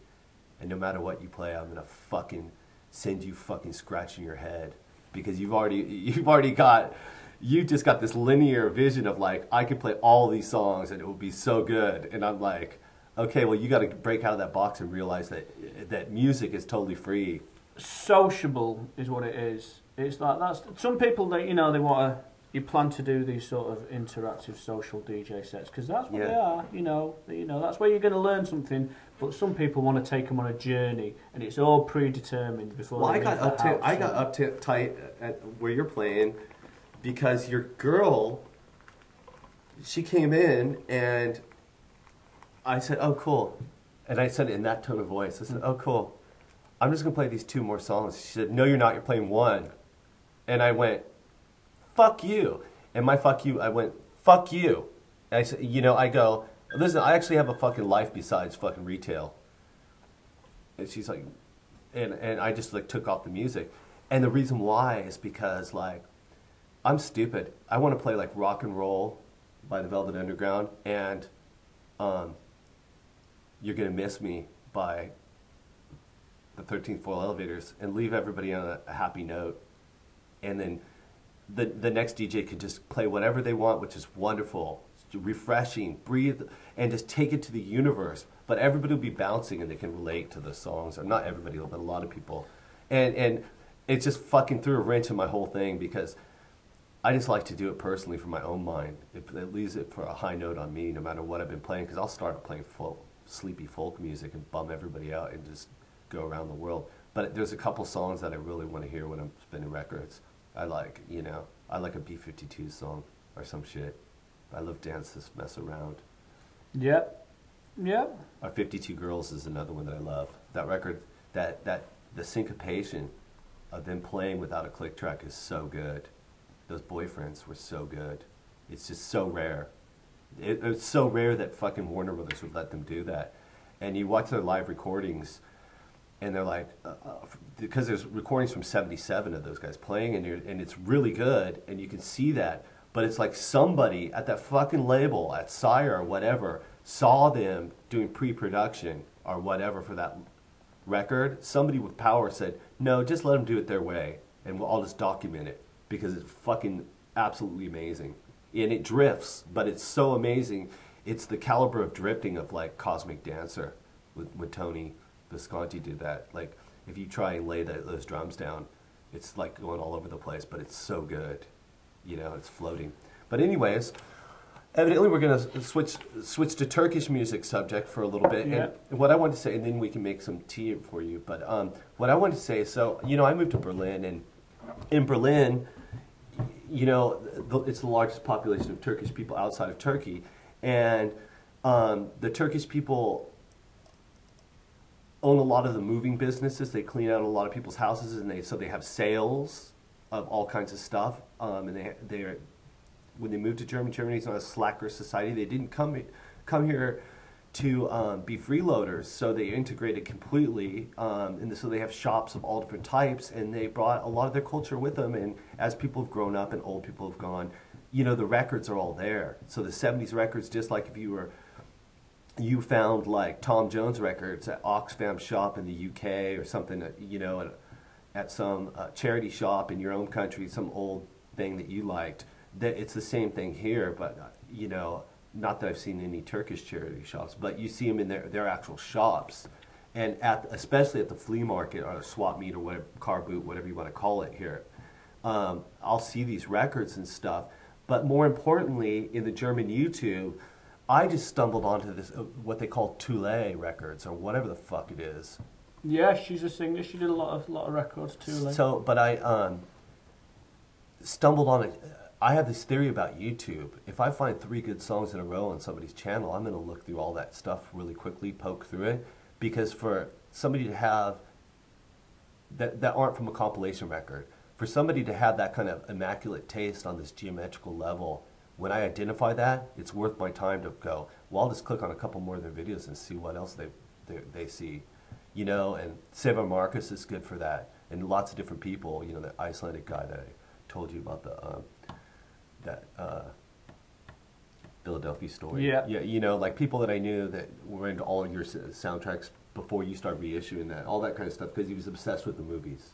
And no matter what you play, I'm going to fucking send you fucking scratching your head because you've already, you've already got, you just got this linear vision of like, I could play all these songs and it would be so good. And I'm like, okay, well, you got to break out of that box and realize that, that music is totally free. Sociable is what it is. It's like that's some people that you know they want to. You plan to do these sort of interactive social DJ sets because that's what they are. You know, you know that's where you're going to learn something. But some people want to take them on a journey, and it's all predetermined before. Well, I got uptight. house. I got uptight at where you're playing because your girl, she came in and I said, "Oh, cool," and I said it in that tone of voice. I said, "Oh, cool. I'm just gonna play these two more songs." She said, "No, you're not. You're playing one," and I went, "Fuck you!" And my "fuck you," I went, "Fuck you." And I said, "You know," I go, "Listen, I actually have a fucking life besides fucking retail." And she's like, and and I just like took off the music, and the reason why is because like, I'm stupid. I want to play like rock and roll by the Velvet Underground, and um, you're gonna miss me by the 13th floor elevators, and leave everybody on a, a happy note, and then the the next DJ could just play whatever they want, which is wonderful. refreshing, breathe, and just take it to the universe. But everybody will be bouncing and they can relate to the songs, or not everybody, but a lot of people. And and it just fucking threw a wrench in my whole thing because I just like to do it personally for my own mind. It, it leaves it for a high note on me, no matter what I've been playing. Because I'll start playing folk, sleepy folk music and bum everybody out and just go around the world. But there's a couple songs that I really want to hear when I'm spinning records. I like, you know, I like a B52 song or some shit. I love dance this mess around. Yep. Yep. Our 52 Girls is another one that I love. That record, that that the syncopation of them playing without a click track is so good. Those boyfriends were so good. It's just so rare. It, it's so rare that fucking Warner Brothers would let them do that. And you watch their live recordings, and they're like, uh, uh, because there's recordings from '77 of those guys playing, and and it's really good, and you can see that. But it's like somebody at that fucking label, at Sire or whatever, saw them doing pre-production or whatever for that record. Somebody with power said, "No, just let them do it their way, and we'll, I'll just document it because it's fucking absolutely amazing." And it drifts, but it's so amazing. It's the caliber of drifting of like Cosmic Dancer, with, when Tony Visconti did that. Like if you try and lay that, those drums down, it's like going all over the place, but it's so good. You know, it's floating. But anyways, evidently we're going to switch switch to Turkish music subject for a little bit. Yeah. And what I want to say, and then we can make some tea for you. But um, what I want to say, so you know, I moved to Berlin, and in Berlin, you know, it's the largest population of Turkish people outside of Turkey, and um, the Turkish people own a lot of the moving businesses. They clean out a lot of people's houses, and they so they have sales of all kinds of stuff. Um, and they they when they moved to Germany, Germany's not a slacker society. They didn't come come here to um, be freeloaders, so they integrated completely. Um, and so they have shops of all different types, and they brought a lot of their culture with them. And as people have grown up and old people have gone, you know, the records are all there. So the '70s records, just like if you were you found like Tom Jones records at Oxfam shop in the UK or something, you know, at, at some uh, charity shop in your own country, some old thing that you liked. That it's the same thing here, but uh, you know, not that I've seen any Turkish charity shops, but you see them in their their actual shops, and at especially at the flea market or swap meet or whatever car boot, whatever you want to call it here. Um, I'll see these records and stuff, but more importantly, in the German YouTube. I just stumbled onto this uh, what they call Tülay records or whatever the fuck it is. Yeah, she's a singer. She did a lot of lot of records too. So, but I um, stumbled on it. I have this theory about YouTube. If I find three good songs in a row on somebody's channel, I'm going to look through all that stuff really quickly, poke through it, because for somebody to have that that aren't from a compilation record, for somebody to have that kind of immaculate taste on this geometrical level, when I identify that, it's worth my time to go. Well, I'll just click on a couple more of their videos and see what else they they, they see, you know. And Seva Marcus is good for that, and lots of different people. You know, the Icelandic guy that I told you about the um, that uh, Philadelphia story. Yeah. yeah, you know, like people that I knew that were into all your soundtracks before you start reissuing that, all that kind of stuff, because he was obsessed with the movies.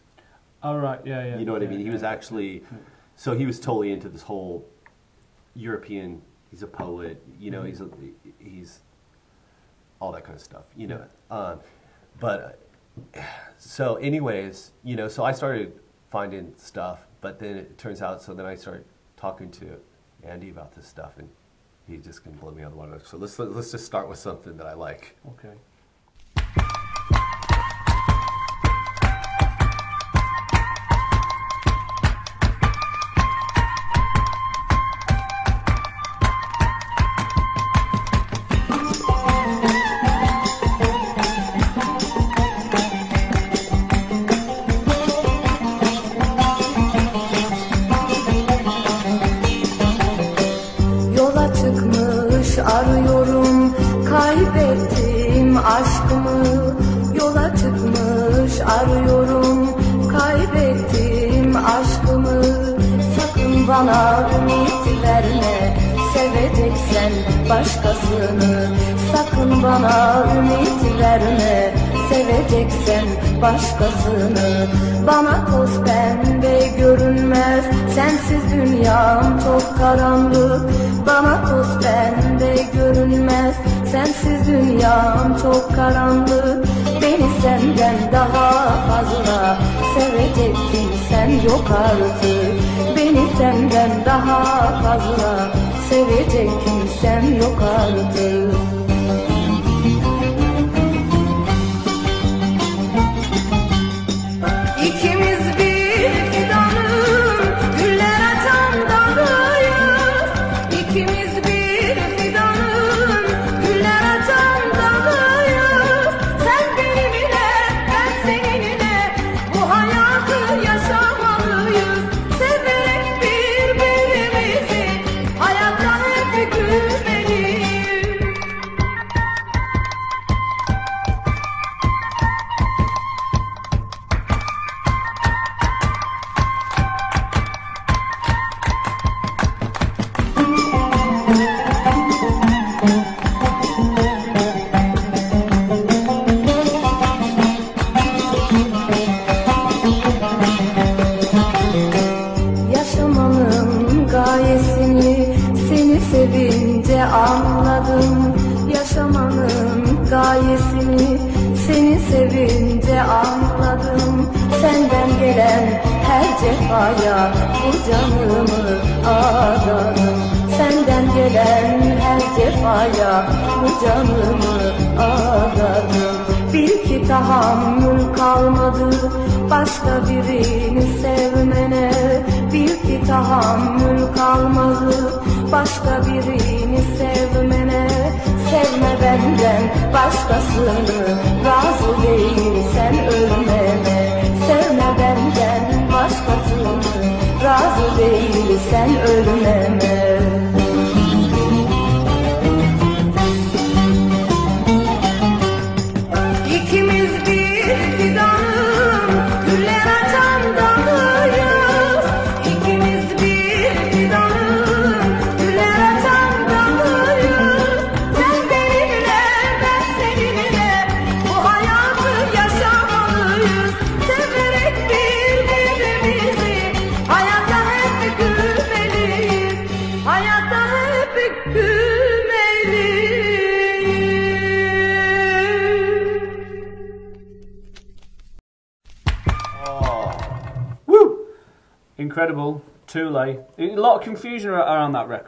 All right. Yeah. Yeah. You know what I mean? He yeah. was actually, so he was totally into this whole European. He's a poet. You know, he's a, he's all that kind of stuff. You know, um, but so anyways, you know, so I started finding stuff, but then it turns out. So then I started talking to Andy about this stuff, and he just can blow me out of the water. So let's let's just start with something that I like. Okay.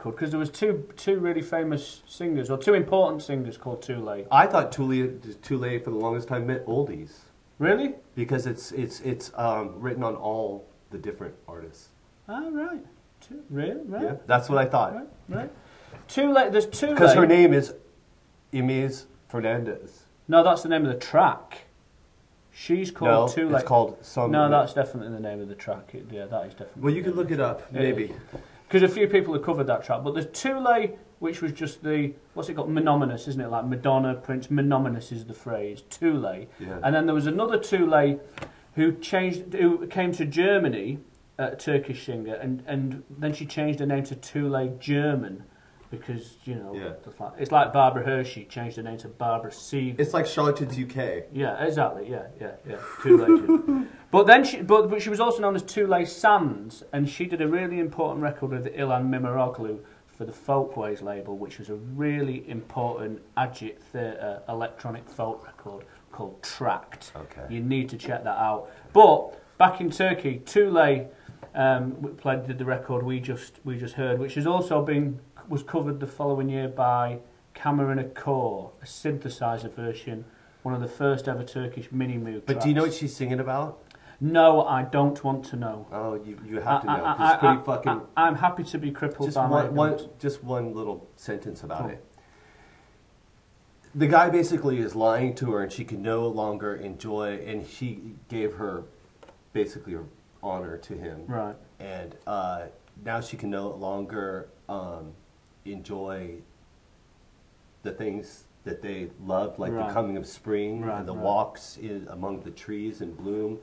Record because there was two two really famous singers or two important singers called Tülay. I thought too late, too late for the longest time meant oldies Really? because it's it's it's um, written on all the different artists. Ah, right. Two, really? Right. Yeah, that's what I thought. Right. Right. Tülay. There's Tülay. Because her name is Inez Fernandez. No, that's the name of the track. She's No, called Too Late. it's called Some. No, that's definitely the name of the track. It- yeah, that is definitely. Well, you can look it up, maybe. Because a few people have covered that track, but there's Tülay, which was just the what's it called, monominous, isn't it? Like Madonna, Prince, monominous is the phrase Tülay. Yeah. And then there was another Tülay who changed, who came to Germany, a Turkish singer, and and then she changed her name to Tülay German. Because you know, Yeah. it's like, it's like Barbara Hershey changed her name to Barbara Seagull. It's like Charlatans UK. Yeah, exactly. Yeah, yeah, yeah. Too late. but then she, but, but she was also known as Tülay Sands, and she did a really important record with Ilhan Mimaroglu for the Folkways label, which was a really important agit theatre electronic folk record called Tract. Okay. You need to check that out. But back in Turkey, Tülay um, played did the record we just we just heard, which has also been was covered the following year by Kamuran Akkor, a synthesizer version, one of the first ever Turkish mini moog. But do you know what she's singing about? No, I don't want to know. Oh, you, you have to know. I, I, it's pretty I, fucking. I, am happy to be crippled just by my one, one, just one little sentence about Oh. it. The guy basically is lying to her, and she can no longer enjoy. And she gave her basically her honor to him, Right. and uh, now she can no longer um, enjoy the things that they loved, like Right. the coming of spring Right, and the right. walks in, among the trees in bloom,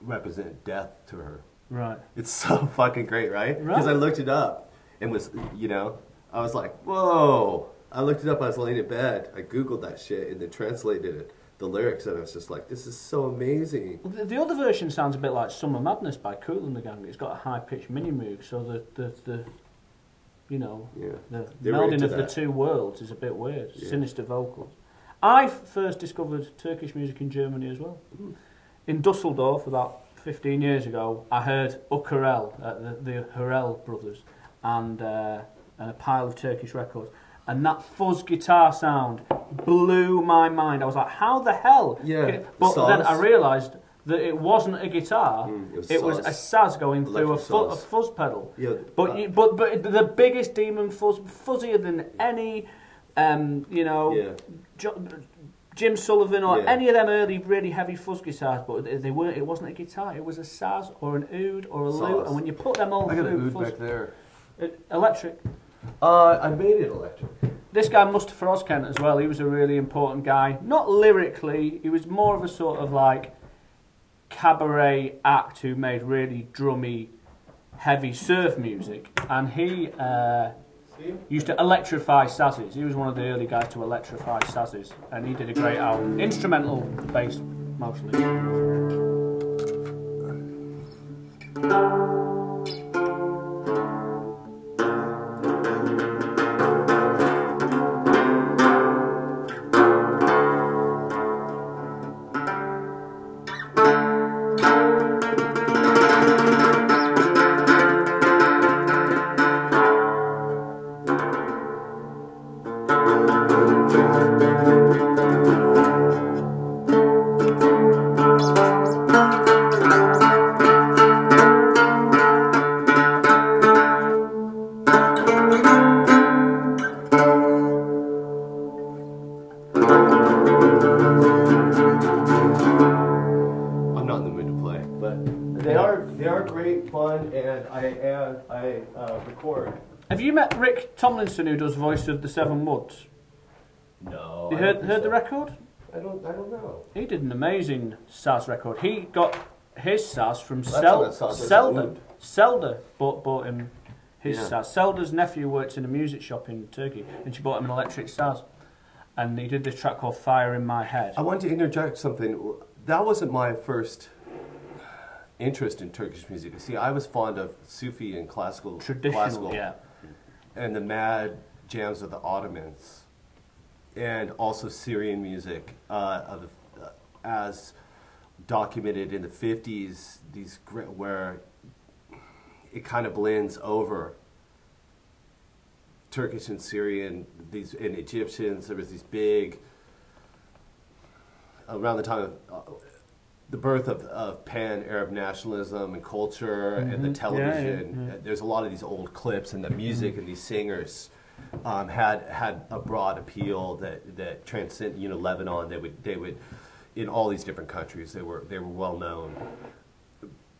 represent death to her. Right. It's so fucking great, right? Because I looked it up and was, you know, I was like, whoa. I looked it up. I was laying in bed. I googled that shit and then translated it. the lyrics, and I was just like, this is so amazing. The, the other version sounds a bit like Summer Madness by Cool and the Gang. It's got a high pitched mini moog, so the, the, the you know, Yeah. the They were melding of the two worlds is a bit weird. Yeah. Sinister vocals. I first discovered Turkish music in Germany as well. Hmm. In Dusseldorf, about 15 years ago, I heard Üç Hürel, uh, the, the Hurrell brothers, and, uh, and a pile of Turkish records. And that fuzz guitar sound blew my mind. I was like, how the hell? Yeah, can it-" But then I realised that it wasn't a guitar, Mm, it was it was a Saz going through a, Electric fu- a fuzz pedal. Yeah, But uh, you, but but the biggest demon fuzz, fuzzier than any, um, you know, Yeah. Jo- Jim Sullivan or Yeah. any of them early really heavy fuzz guitars. But they- they weren't. It wasn't a guitar. It was a saz or an oud or a lute. And when you put them all I got through a oud back there. uh, electric. Uh, I made it electric. This guy Mustafa Ozkent as well. He was a really important guy. Not lyrically. He was more of a sort of like cabaret act who made really drummy, heavy surf music, and he uh, used to electrify sazes. He was one of the early guys to electrify sazes, and he did a great album, instrumental based mostly. Rick Tomlinson, who does voice of the Seven Woods? No, You I heard heard think the record? I don't. I don't know. He did an amazing Saz record. He got his Saz from That's Sel- not a Saz, that's a Selda. Selda bought, bought him his Yeah. Saz. Selda's nephew works in a music shop in Turkey, and she bought him an electric Saz. And he did this track called Fire in My Head. I want to interject something. That wasn't my first interest in Turkish music. See, I was fond of Sufi and classical, Traditional, classical yeah. And the mad jams of the Ottomans, and also Syrian music uh, of uh, as documented in the fifties. These gr- where it kind of blends over Turkish and Syrian, these and Egyptians. There was these big around the time of uh, the birth of, of pan Arab nationalism and culture and the Mhm. Yeah, yeah, television. yeah. Uh, There's a lot of these old clips and the music and these singers um, had had a broad appeal that that transcend. You know, Lebanon. They would they would in all these different countries. They were they were well known.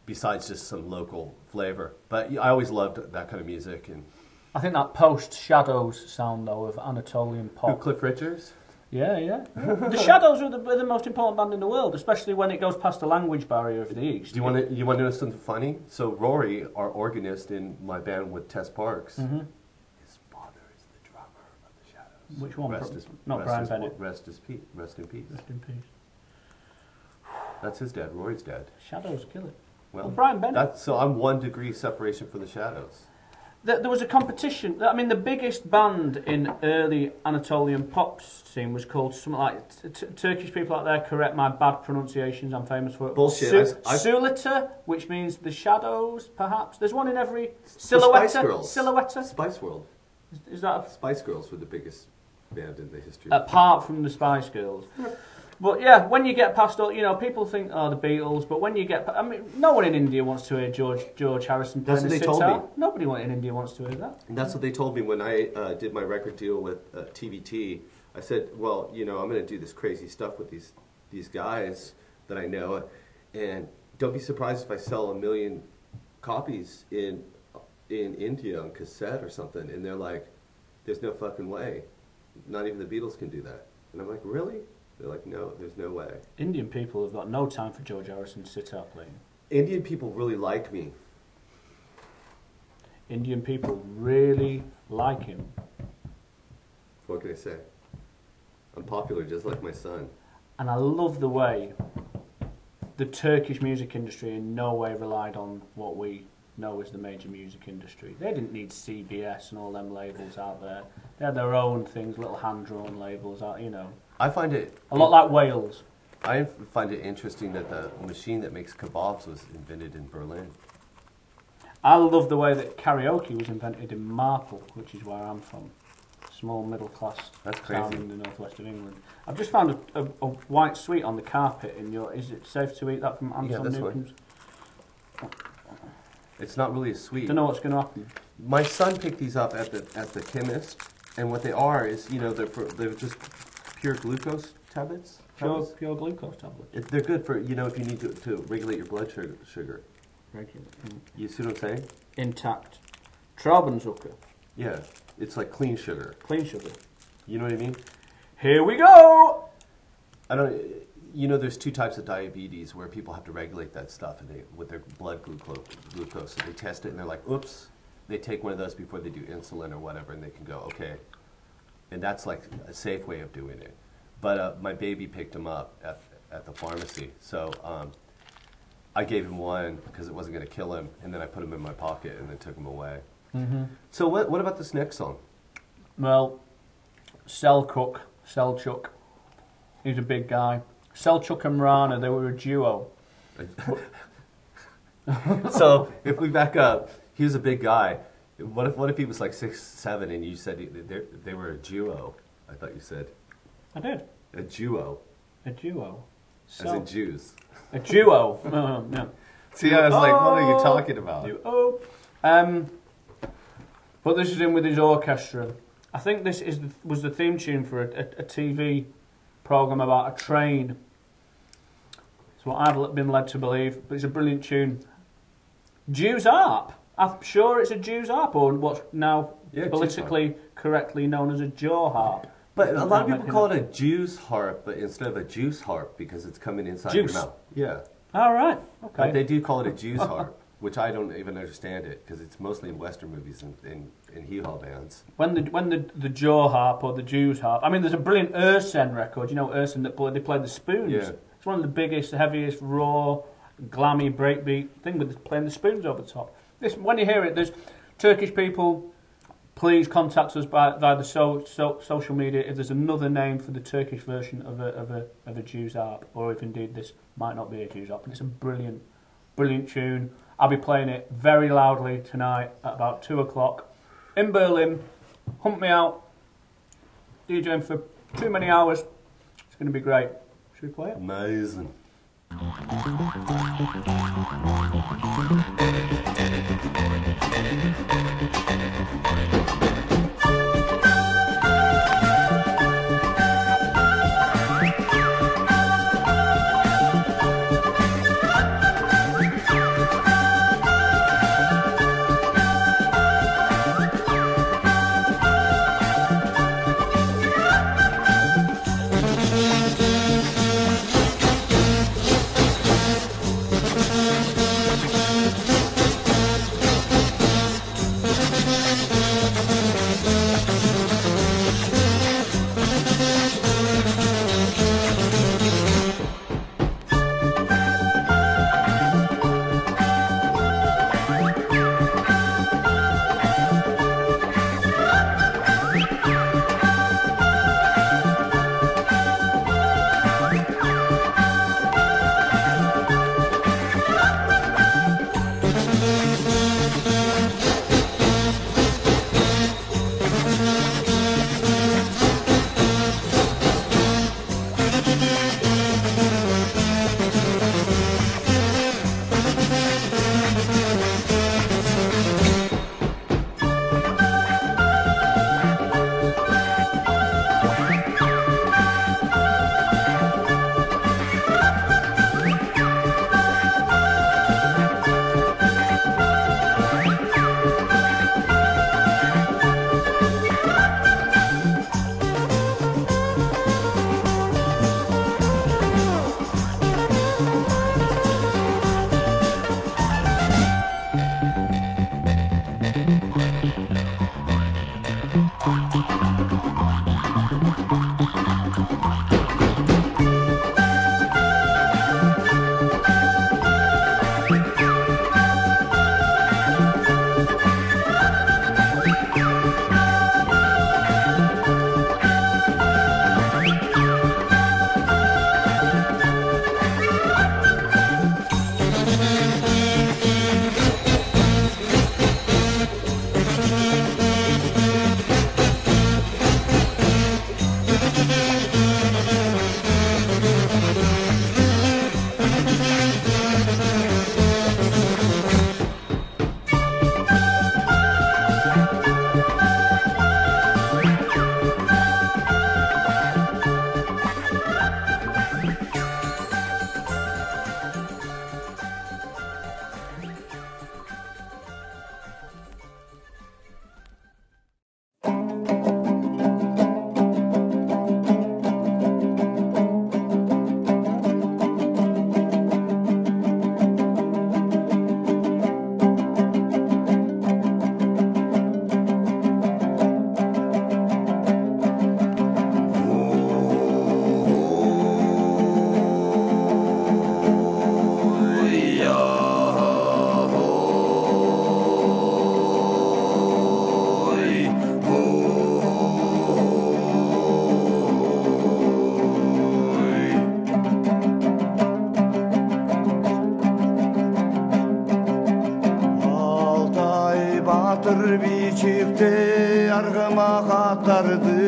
Besides just some local flavor, but I always loved that kind of music. And I think that post Shadows sound though of Anatolian who, pop. Cliff Richards. Yeah, yeah. the Shadows are the, are the most important band in the world, especially when it goes past the language barrier of the East. Do you want to you want to know something funny? So Rory, our organist in my band with Tess Parks, Mhm. his father is the drummer of the Shadows. Which one? Rest Br- is, not rest Brian is- Bennett. Rest is peace. Rest in peace. Rest in peace. That's his dad. Rory's dad. Shadows kill it. Well, Well, Brian Bennett. That's, so I'm one degree separation from the Shadows. There, there was a competition. I mean, the biggest band in early Anatolian pop scene was called something like t- Turkish people out there correct my bad pronunciations. I'm famous for it. Bullshit. Su- I- I- Sulita, which means the shadows, perhaps. There's one in every silhouette. Spice Girls. Silhouette. Spice World. Is that a Spice Girls were the biggest band in the history. apart from the Spice Girls. But yeah, when you get past all, you know, people think, oh, the Beatles. But when you get, I mean, no one in India wants to hear George George Harrison That's playing what they told me. Nobody in India wants to hear that. And that's what they told me when I uh, did my record deal with uh, TVT. I said, "Well, you know, I'm going to do this crazy stuff with these these guys that I know, and don't be surprised if I sell a million copies in in India on cassette or something." And they're like, "There's no fucking way. Not even the Beatles can do that." And I'm like, "Really?" They're like, "No, there's no way." Indian people have got no time for George Harrison to sit sitar playing. Indian people really like me. Indian people really like him. What can I say? I'm popular, just like my son. and I love the way the Turkish music industry in no way relied on what we know as the major music industry. They didn't need CBS and all them labels out there. They had their own things, little hand-drawn labels out, you know. I find it A lot like Wales. I find it interesting that the machine that makes kebabs was invented in Berlin. I love the way that karaoke was invented in Marple, which is where I'm from. Small middle class That's town in the northwest of England. I've just found a, a, a white sweet on the carpet in your. Is it safe to eat that from Anton fine. Newcombe's? It's not really a sweet. Don't know what's going to happen. My son picked these up at the at the chemist, and what they are is you know they're for, they're just pure glucose tablets. Pure, tablets. pure glucose tablet. It, they're good for you know if you need to, to regulate your blood sugar. sugar. Regular. Mm. You see what I'm saying? Intact. Traubenzucker. Yeah, it's like clean sugar. Clean sugar. You know what I mean? Here we go! I don't. You know, there's two types of diabetes where people have to regulate that stuff, and they with their blood glucose. Glucose, so they test it, and they're like, "Oops!" They take one of those before they do insulin or whatever, and they can go, "Okay," and that's like a safe way of doing it. But uh, my baby picked him up at at the pharmacy, so um, I gave him one because it wasn't going to kill him, and then I put him in my pocket and then took him away. Mm-hmm. So what? What about this next song? Well, Selçuk, Selchuk, he's a big guy. Selchuk and Rana, they were a duo. so if we back up, he was a big guy. What if what if he was like six seven and you said he- they they were a duo? I thought you said I did. a duo, A duo. as in Jews. a duo. no, no. See, I was like, what are you Oh. talking about? Duo. Um, but this is in with his orchestra. I think this is the, was the theme tune for a, a, a TV program about a train. It's what I've been led to believe, but it's a brilliant tune. Jews harp. I'm sure it's a Jews harp, or what's now Yeah, Jews politically correctly known as a jaw harp. But a lot of people call it a Jews harp, but instead of a juice harp because it's coming inside Juice. your mouth. Yeah, All right. but Okay. they do call it a Jews harp, which I don't even understand it because it's mostly in Western movies and in, in hee haw bands. When the when the the jaw harp or the Jews harp. I mean, there's a brilliant Ersen record. You know Ersen that play, they play the spoons. Yeah. It's one of the biggest, heaviest, raw, glammy breakbeat thing with playing the spoons over the top. This when you hear it, there's Turkish people. Please contact us by via the so, so, social media if there's another name for the Turkish version of a of a of a Jews harp, or if indeed this might not be a Jews harp. And it's a brilliant, brilliant tune. I'll be playing it very loudly tonight at about two o'clock in Berlin. Hunt me out. DJing for too many hours. It's going to be great. Should we play it? Amazing. Thank vardı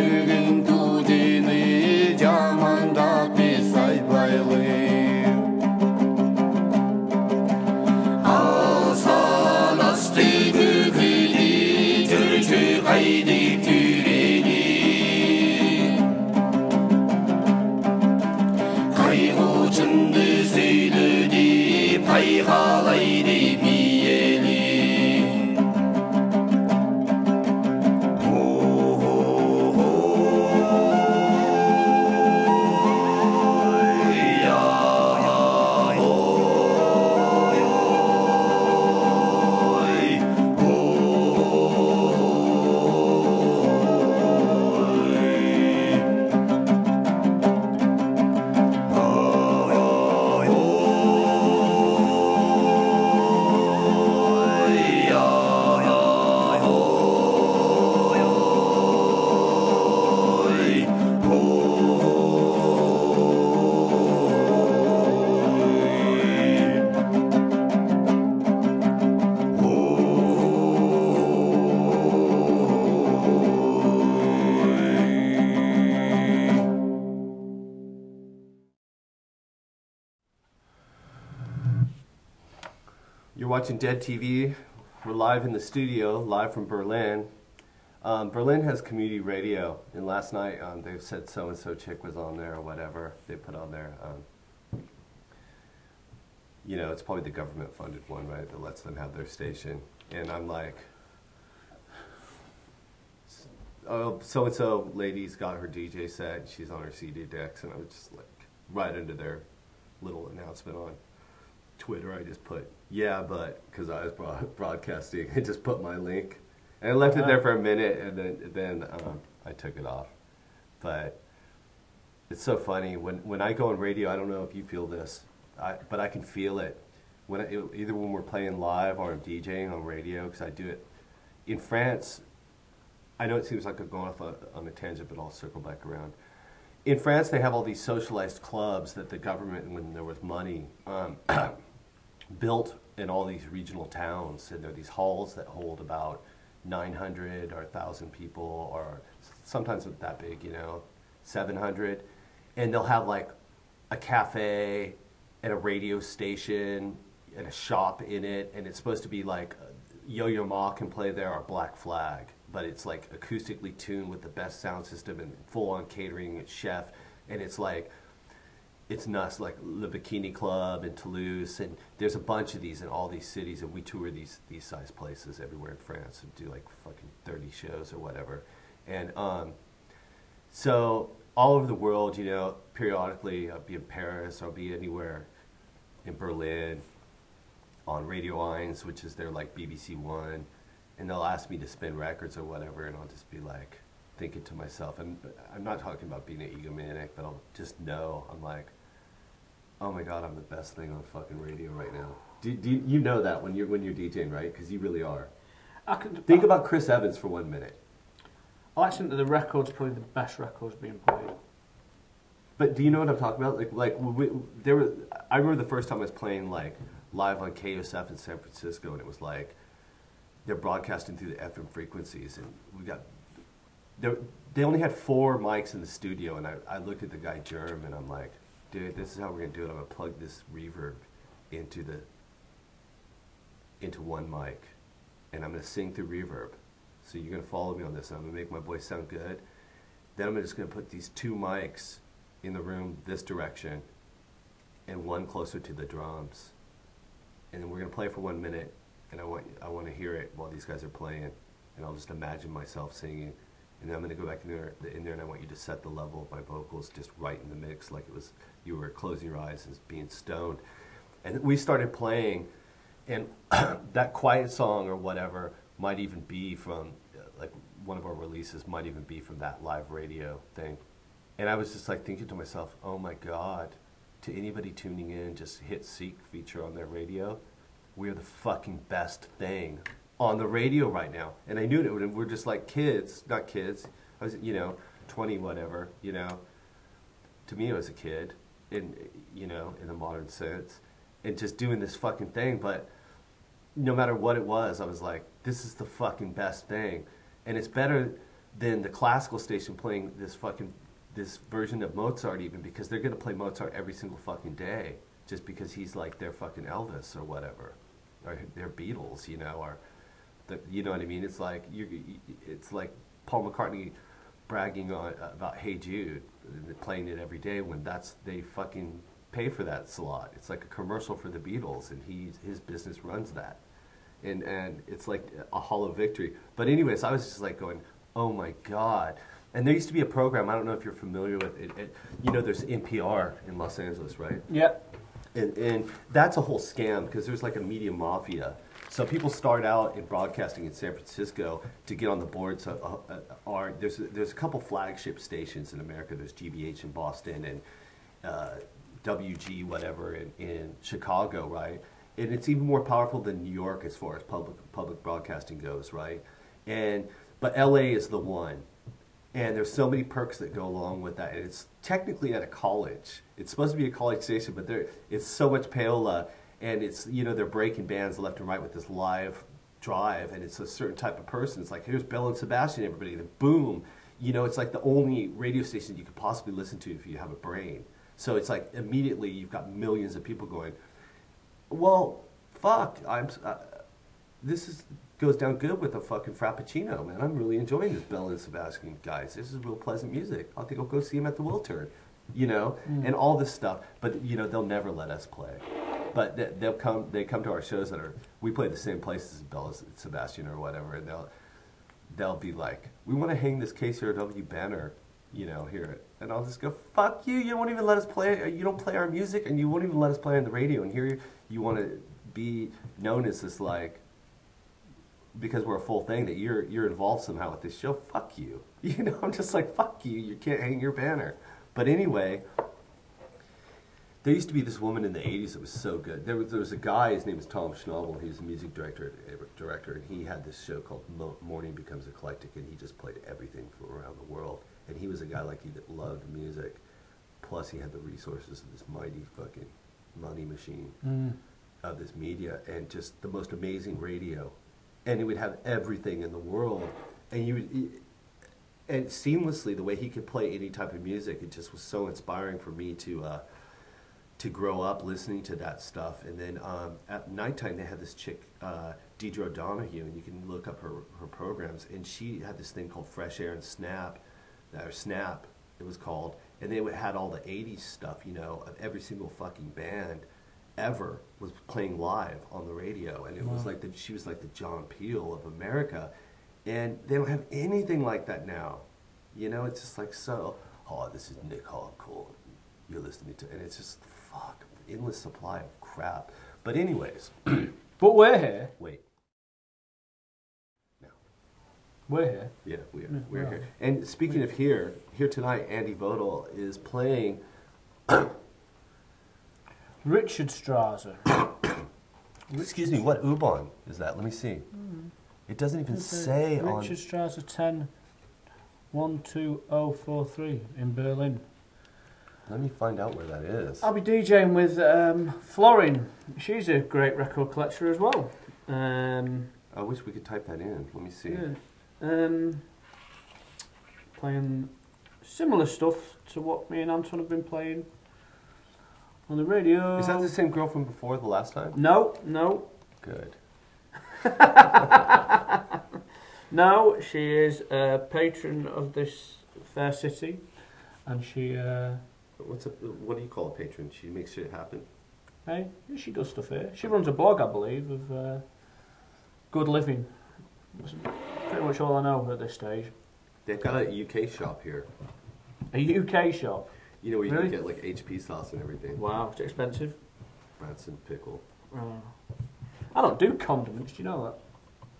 bir gün kal. Dead TV. We're live in the studio, live from Berlin. Um, Berlin has community radio, and last night um, they said so and so chick was on there or whatever they put on there. Um, you know, it's probably the government funded one, right, that lets them have their station. And I'm like, oh, so and so lady's got her DJ set, she's on her CD decks, and I was just like, right under their little announcement on Twitter, I just put, yeah, but, because I was broad- broadcasting, I just put my link. And I left it there for a minute, and then, then um, I took it off. But it's so funny. When, when I go on radio, I don't know if you feel this, I, but I can feel it. When I, either when we're playing live or I'm DJing on radio, because I do it. In France, I know it seems like I'm going off on, on a tangent, but I'll circle back around. In France, they have all these socialized clubs that the government, when there was money, um, built in all these regional towns. And there are these halls that hold about 900 or 1,000 people, or sometimes that big, you know, 700. And they'll have like a cafe and a radio station and a shop in it. And it's supposed to be like Yo Yo Ma can play there or Black Flag. But it's like acoustically tuned with the best sound system and full on catering chef. And it's like, it's nuts. Like the Bikini Club in Toulouse, and there's a bunch of these in all these cities, and we tour these these size places everywhere in France and do like fucking thirty shows or whatever, and um, so all over the world, you know, periodically I'll be in Paris, I'll be anywhere in Berlin, on Radio 1, which is their like BBC One, and they'll ask me to spin records or whatever, and I'll just be like thinking to myself, and I'm not talking about being an egomaniac, but I'll just know I'm like, oh my god, I'm the best thing on fucking radio right now. Do, do you, you know that when you're when you're DJing, right? Because you really are. I can Think about Chris Evans for one minute. I to think that the record's probably the best records being played. But do you know what I'm talking about? Like, like we, there were. I remember the first time I was playing like live on KSF in San Francisco, and it was like they're broadcasting through the FM frequencies, and we got. They only had four mics in the studio, and I, I looked at the guy Germ, and I'm like, dude, this is how we're gonna do it. I'm gonna plug this reverb into the into one mic, and I'm gonna sing through reverb. So you're gonna follow me on this, I'm gonna make my voice sound good. Then I'm just gonna put these two mics in the room this direction, and one closer to the drums. And then we're gonna play for one minute, and I want I want to hear it while these guys are playing, and I'll just imagine myself singing. And then I'm gonna go back in there, in there, and I want you to set the level of my vocals just right in the mix, like it was you were closing your eyes and being stoned. And we started playing, and that quiet song or whatever might even be from like one of our releases might even be from that live radio thing. And I was just like thinking to myself, oh my God, to anybody tuning in, just hit Seek feature on their radio. We're the fucking best thing on the radio right now. And I knew it, and we're just like kids, not kids. I was, you know, 20, whatever, you know. To me, I was a kid, in, you know, in the modern sense. And just doing this fucking thing, but no matter what it was, I was like, this is the fucking best thing. And it's better than the classical station playing this fucking this version of Mozart even because they're gonna play Mozart every single fucking day just because he's like their fucking Elvis or whatever, or their Beatles, you know, or the, you know what I mean? It's like you, it's like Paul McCartney bragging on about Hey Jude, playing it every day when that's they fucking pay for that slot. It's like a commercial for the Beatles, and he his business runs that, and and it's like a hollow victory. But anyways, I was just like going, oh my god. And there used to be a program. I don't know if you're familiar with it. it you know, there's NPR in Los Angeles, right? Yeah. And, and that's a whole scam because there's like a media mafia. So people start out in broadcasting in San Francisco to get on the boards. Of, uh, uh, are there's a, there's a couple flagship stations in America. There's GBH in Boston and uh, WG whatever in, in Chicago, right? And it's even more powerful than New York as far as public public broadcasting goes, right? And but LA is the one and there's so many perks that go along with that. And it's technically at a college. It's supposed to be a college station, but there it's so much payola, and it's you know they're breaking bands left and right with this live drive, and it's a certain type of person. It's like here's Belle and Sebastian, everybody. Then boom, you know it's like the only radio station you could possibly listen to if you have a brain. So it's like immediately you've got millions of people going, well, fuck, I'm. Uh, this is goes down good with a fucking frappuccino, man. I'm really enjoying this Belle and Sebastian guys. This is real pleasant music. I think I'll go see him at the Wiltern, you know, and all this stuff. But you know, they'll never let us play. But they- they'll come. They come to our shows that are. We play the same places as Belle and Sebastian or whatever, and they'll they'll be like, "We want to hang this KCRW banner." You know, here, and I'll just go, "Fuck you! You won't even let us play. Uh, you don't play our music, and you won't even let us play on the radio. And here, you, you want to be known as this like because we're a full thing that you're you're involved somehow with this show. Fuck you. You know, I'm just like fuck you. You can't hang your banner. But anyway, there used to be this woman in the '80s that was so good. There was there was a guy. His name was Tom Schnabel. He was a music director director, and he had this show called Mo- Morning Becomes Eclectic, and he just played everything from around the world. And he was a guy like you that loved music. Plus, he had the resources of this mighty fucking money machine of this media and just the most amazing radio and he would have everything in the world and you would and seamlessly the way he could play any type of music it just was so inspiring for me to uh, to grow up listening to that stuff and then um, at nighttime they had this chick uh, Deirdre and you can look up her, her programs and she had this thing called Fresh Air and Snap or Snap it was called and they had all the '80s stuff, you know, of every single fucking band ever was playing live on the radio, and it was like the she was like the John Peel of America, and they don't have anything like that now. You know, it's just like so. Oh, this is Nic Harcourt. You're listening to, and it's just fuck endless supply of crap. But anyways, But we're here. wait. No. We're here. Yeah, we are. Yeah, We're we here. And speaking of here, here tonight, Andy Votel is playing. Richardstraße. Excuse me, what U-Bahn is that? Let me see. It doesn't even say on. Richard Strasser 10 12043 in Berlin. Let me find out where that is. I'll be DJing with um, Florin. She's a great record collector as well. Um, I wish we could type that in. Let me see. yeah. Um, playing similar stuff to what me and Anton have been playing on the radio. Is that the same girl from before the last time? No, no, Good. no. She is a patron of this fair city, and she, uh, What's a, what do you call a patron? She makes shit happen. hey, she does stuff here. She runs a blog, I believe, of uh, good living. That's pretty much all I know at this stage. They've got a UK shop here. A UK shop. You know where you Really? can get like HP sauce and everything. Wow, it's expensive. Branston pickle. Oh. I don't do condiments. Do you know that?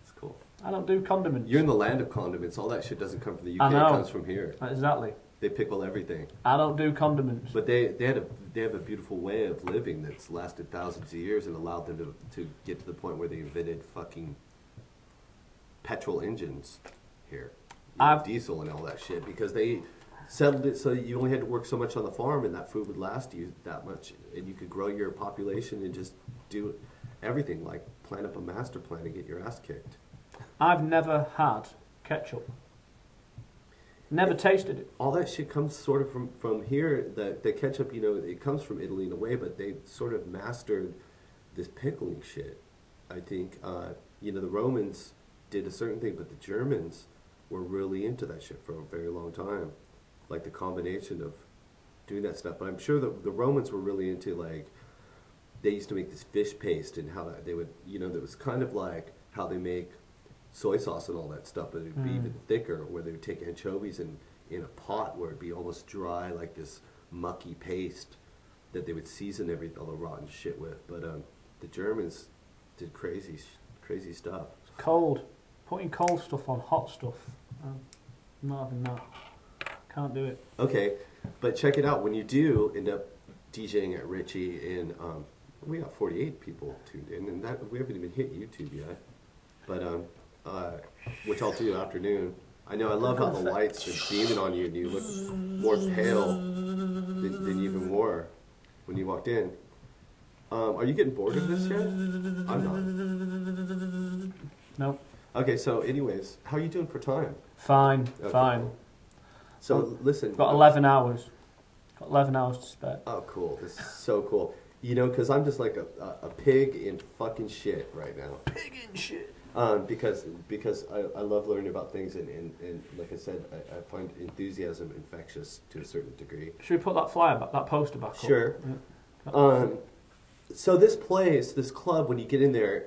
It's cool. I don't do condiments. You're in the land of condiments. All that shit doesn't come from the UK. It comes from here. Exactly. They pickle everything. I don't do condiments. But they, they had a they have a beautiful way of living that's lasted thousands of years and allowed them to, to get to the point where they invented fucking petrol engines here. I've- diesel and all that shit because they settled it so you only had to work so much on the farm and that food would last you that much and you could grow your population and just do everything like plan up a master plan and get your ass kicked. I've never had ketchup. Never tasted it. all that shit comes sort of from from here. The the ketchup, you know, it comes from Italy in a way, but they sort of mastered this pickling shit. I think uh, you know the Romans did a certain thing, but the Germans were really into that shit for a very long time, like the combination of doing that stuff. But I'm sure that the Romans were really into like they used to make this fish paste and how that they would you know that was kind of like how they make soy sauce and all that stuff, but it'd be Mm. even thicker. Where they would take anchovies and in a pot where it'd be almost dry, like this mucky paste that they would season every all the rotten shit with. But um, the Germans did crazy, crazy stuff. Cold. Putting cold stuff on hot stuff. Um, I'm not having that. Can't do it. Okay, but check it out. When you do end up DJing at Riche, and um, we got 48 people tuned in, and that we haven't even hit YouTube yet. But um, uh, which I'll do afternoon. I know I love how the lights are beaming on you, and you look more pale than, than you even were when you walked in. Um, are you getting bored of this yet? I'm not. No. Okay, so anyways, how are you doing for time? Fine. Okay, fine. cool. So listen, Got 11 hours. Got 11 hours to spare. Oh, cool. This is so cool. You know, because I'm just like a, a, a pig in fucking shit right now. Pig in shit. Um, because because I, I love learning about things, and, and, and like I said, I, I find enthusiasm infectious to a certain degree. Should we put that flyer back, that poster back up? Sure. Yeah. Um, so this place, this club, when you get in there,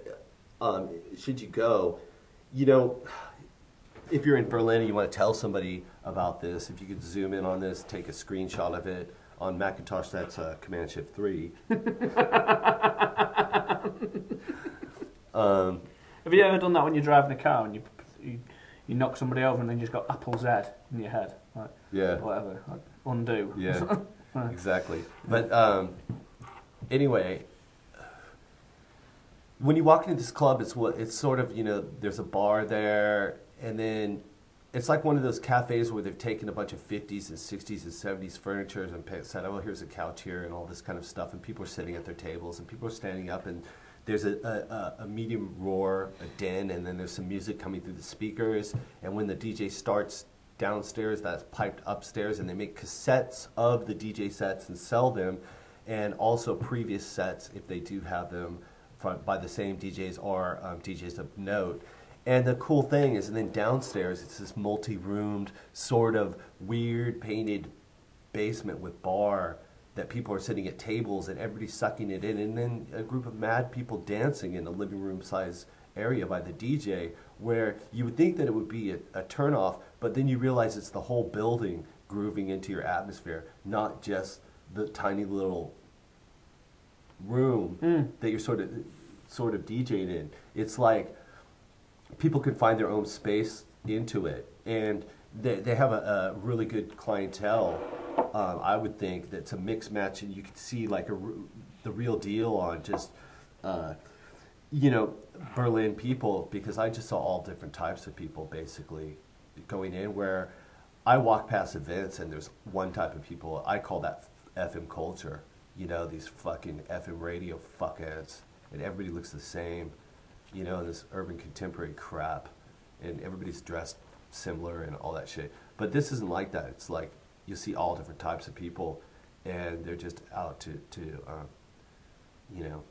um, should you go, you know, if you're in Berlin and you want to tell somebody about this, if you could zoom in on this, take a screenshot of it. On Macintosh, that's uh, Command Shift 3. Have you ever done that when you're driving a car and you, you, you knock somebody over and then you just got Apple Z in your head? Like, yeah. whatever. Like, undo. Yeah, exactly. But um, anyway, when you walk into this club, it's what it's sort of you know. There's a bar there, and then it's like one of those cafes where they've taken a bunch of 50s and 60s and 70s furniture and said, "Oh, here's a couch here," and all this kind of stuff, and people are sitting at their tables, and people are standing up, and there's a, a, a- medium roar, a din, and then there's some music coming through the speakers, and when the DJ starts downstairs, that's piped upstairs, and they make cassettes of the DJ sets and sell them, and also previous sets if they do have them from, by the same DJs or um, DJs of note. And the cool thing is, and then downstairs, it's this multi-roomed, sort of weird painted basement with bar that people are sitting at tables and everybody's sucking it in, and then a group of mad people dancing in a living room size area by the DJ, where you would think that it would be a, a turnoff, but then you realize it's the whole building grooving into your atmosphere, not just the tiny little room Mm. that you're sort of sort of DJing in. It's like people can find their own space into it, and they they have a, a really good clientele. Um, I would think that's a mixed match, and you can see like a, the real deal on just. Uh, you know, Berlin people, because I just saw all different types of people basically going in where I walk past events and there's one type of people, I call that FM culture. You know, these fucking FM radio fuckheads. And everybody looks the same, you know, this urban contemporary crap. And everybody's dressed similar and all that shit. But this isn't like that. It's like you see all different types of people and they're just out to, to um, you know,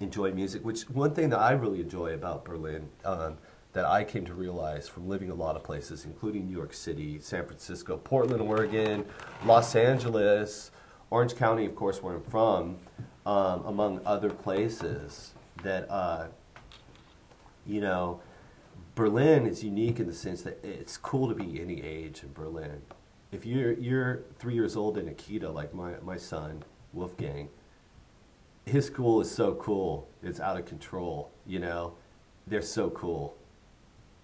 enjoy music, which one thing that I really enjoy about Berlin um, that I came to realize from living a lot of places, including New York City, San Francisco, Portland, Oregon, Los Angeles, Orange County, of course, where I'm from, um, among other places, that, uh, you know, Berlin is unique in the sense that it's cool to be any age in Berlin. If you're, you're three years old in Akita, like my, my son, Wolfgang, his school is so cool. It's out of control. You know, they're so cool.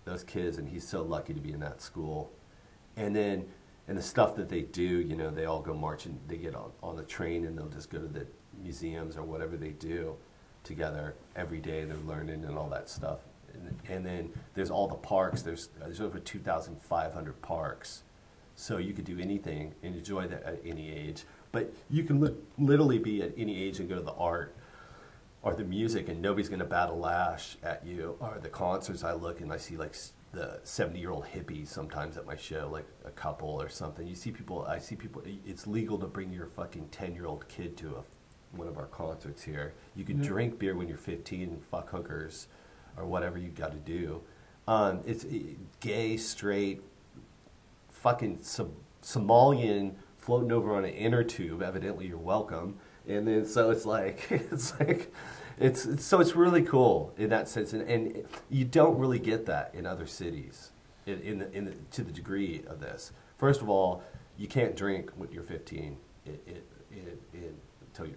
Those kids, and he's so lucky to be in that school. And then, and the stuff that they do, you know, they all go marching. They get on, on the train and they'll just go to the museums or whatever they do together every day. They're learning and all that stuff. And, and then there's all the parks. There's there's over 2,500 parks. So you could do anything and enjoy that at any age. But you can li- literally be at any age and go to the art or the music, and nobody's going to bat a lash at you. Or the concerts, I look and I see like the 70 year old hippies sometimes at my show, like a couple or something. You see people, I see people, it's legal to bring your fucking 10 year old kid to a, one of our concerts here. You can drink beer when you're 15 and fuck hookers or whatever you got to do. Um, it's eh, gay, straight, fucking Som- Somalian floating over on an inner tube. Evidently, you're welcome. And then so it's like it's like it's, it's so it's really cool in that sense, and, and you don't really get that in other cities in in, the, in the, to the degree of this. First of all, you can't drink when you're 15. It, it, it, it, until you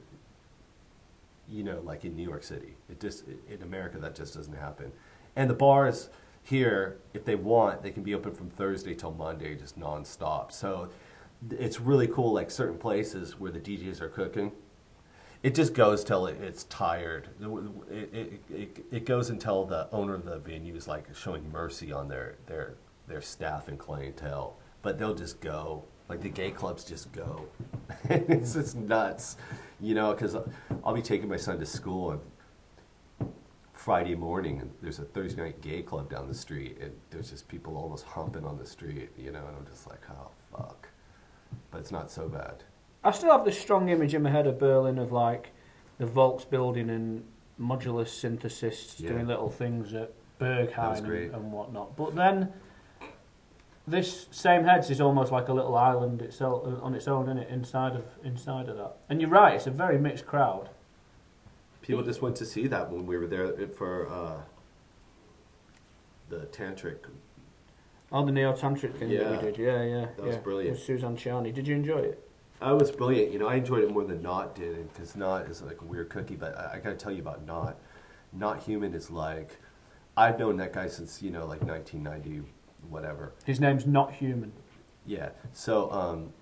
you know, like in New York City. It just in America that just doesn't happen. And the bars here, if they want, they can be open from Thursday till Monday, just nonstop. So it's really cool. Like certain places where the DJs are cooking, it just goes till it, it's tired. It, it, it, it goes until the owner of the venue is like showing mercy on their their their staff and clientele. But they'll just go. Like the gay clubs just go. it's just nuts, you know. Because I'll be taking my son to school and Friday morning, and there's a Thursday night gay club down the street, and there's just people almost humping on the street, you know. And I'm just like, oh fuck. But it's not so bad. I still have this strong image in my head of Berlin of like the Volksbuilding and modular synthesists Yeah. doing little things at That was Berghain great. and, and whatnot. But then this same heads is almost like a little island itself on its own, is it? Inside of inside of that. And you're right, it's a very mixed crowd. People just went to see that when we were there for uh, the tantric. Oh, the neo tantric thing that Yeah. we did, yeah, yeah, That was brilliant. With Suzanne Ciani. Did you enjoy it? I was brilliant. You know, I enjoyed it more than Not did because Not is like a weird cookie. But I, I got to tell you about Not. Not Human is like I've known that guy since you know like 1990, whatever. His name's not human. Yeah. So, um,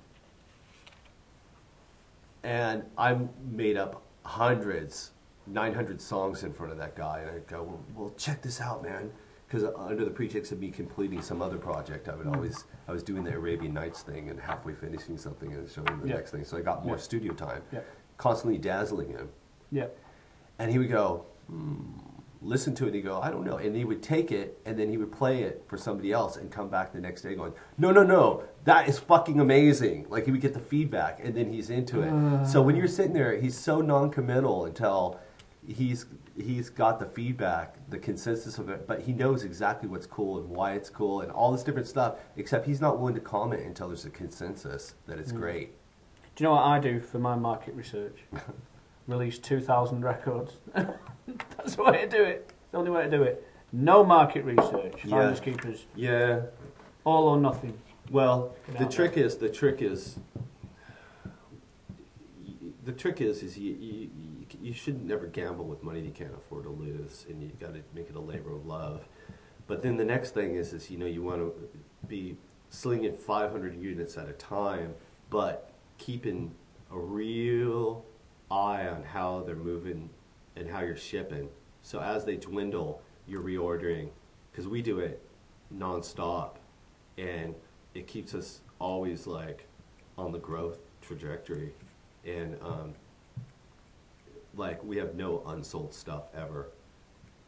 and I made up hundreds, 900 songs in front of that guy, and I'd go, well, well check this out, man. Because uh, under the pretext of me completing some other project, I would hmm. always, I was doing the Arabian Nights thing and halfway finishing something and showing the Yeah. next thing. So I got more Yeah. studio time, Yeah. constantly dazzling him. Yeah. And he would go, hmm, listen to it, and he'd go, I don't know. And he would take it, and then he would play it for somebody else and come back the next day going, no, no, no, that is fucking amazing. Like he would get the feedback, and then he's into it. So when ah. you're sitting there, he's so non-committal until he's he's got the feedback, the consensus of it, but he knows exactly what's cool and why it's cool and all this different stuff. Except he's not willing to comment until there's a consensus that it's hmm. great. Do you know what I do for my market research? Release 2,000 records. That's the way to do it. It's the only way to do it. No market research. Yeah. Finders keepers. Yeah. All or nothing. Well, the trick is the trick is the trick is is you, you you- should never gamble with money you can't afford to lose, and you've got to make it a labor of love. But then the next thing is is you know you want to be slinging 500 units at a time, but keeping a real eye on how they're moving and how you're shipping. So as they dwindle, you're reordering because we do it nonstop, and it keeps us always like on the growth trajectory, and um, like we have no unsold stuff ever.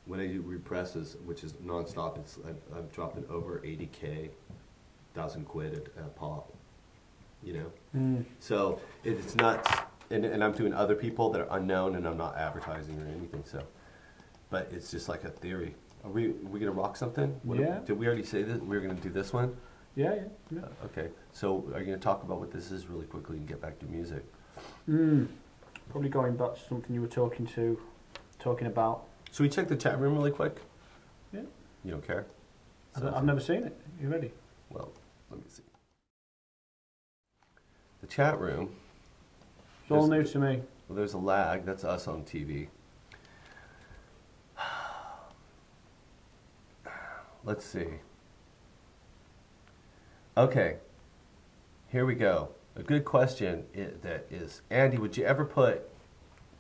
When I do represses, which is nonstop, it's I'm, I'm dropping over 80k, thousand quid at, at pop, you know. Mm. So it, it's nuts, and, and I'm doing other people that are unknown, and I'm not advertising or anything. So, but it's just like a theory. Are we we gonna rock something? What- Yeah. Did we already say that we were gonna do this one? Yeah, yeah. yeah. Uh, Okay. So are you gonna talk about what this is really quickly and get back to music? Mm. Probably going back to something you were talking to, talking about. So we check the chat room really quick? Yeah. You don't care? I've, I've never seen it. You ready? Well, let me see. The chat room. It's all new to me. Well, there's a lag. That's us on TV. Let's see. Okay. Here we go. A good question i that is Andy, would you ever put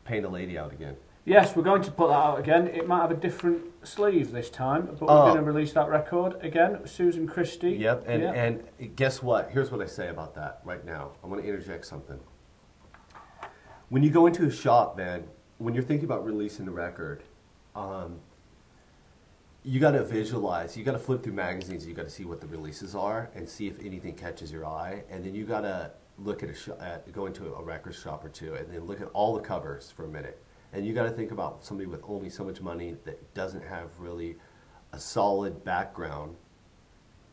Paint a Lady out again? Yes, we're going to put that out again. It might have a different sleeve this time, but we're Oh. going to release that record again. Susan Christie. Yep, and, Yeah. and guess what? Here's what I say about that right now. I want to interject something. When you go into a shop, man, when you're thinking about releasing a record, um, you got to visualize. You got to flip through magazines. You got to see what the releases are and see if anything catches your eye, and then you got to look at a sh- at go into a record shop or two, and then look at all the covers for a minute. And you got to think about somebody with only so much money that doesn't have really a solid background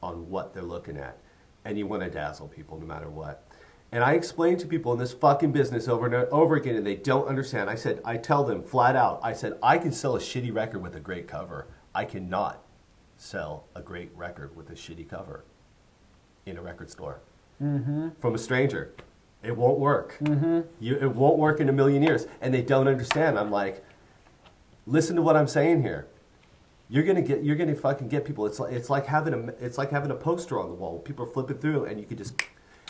on what they're looking at. And you want to dazzle people no matter what. And I explain to people in this fucking business over and over again, and they don't understand. I said, I tell them flat out, I said, I can sell a shitty record with a great cover. I cannot sell a great record with a shitty cover in a record store Mm-hmm. from a stranger. It won't work. Mm-hmm. You, it won't work in a million years. And they don't understand. I'm like, listen to what I'm saying here. You're gonna get. You're gonna fucking get people. It's like it's like having a it's like having a poster on the wall. People are flipping through, and you could just.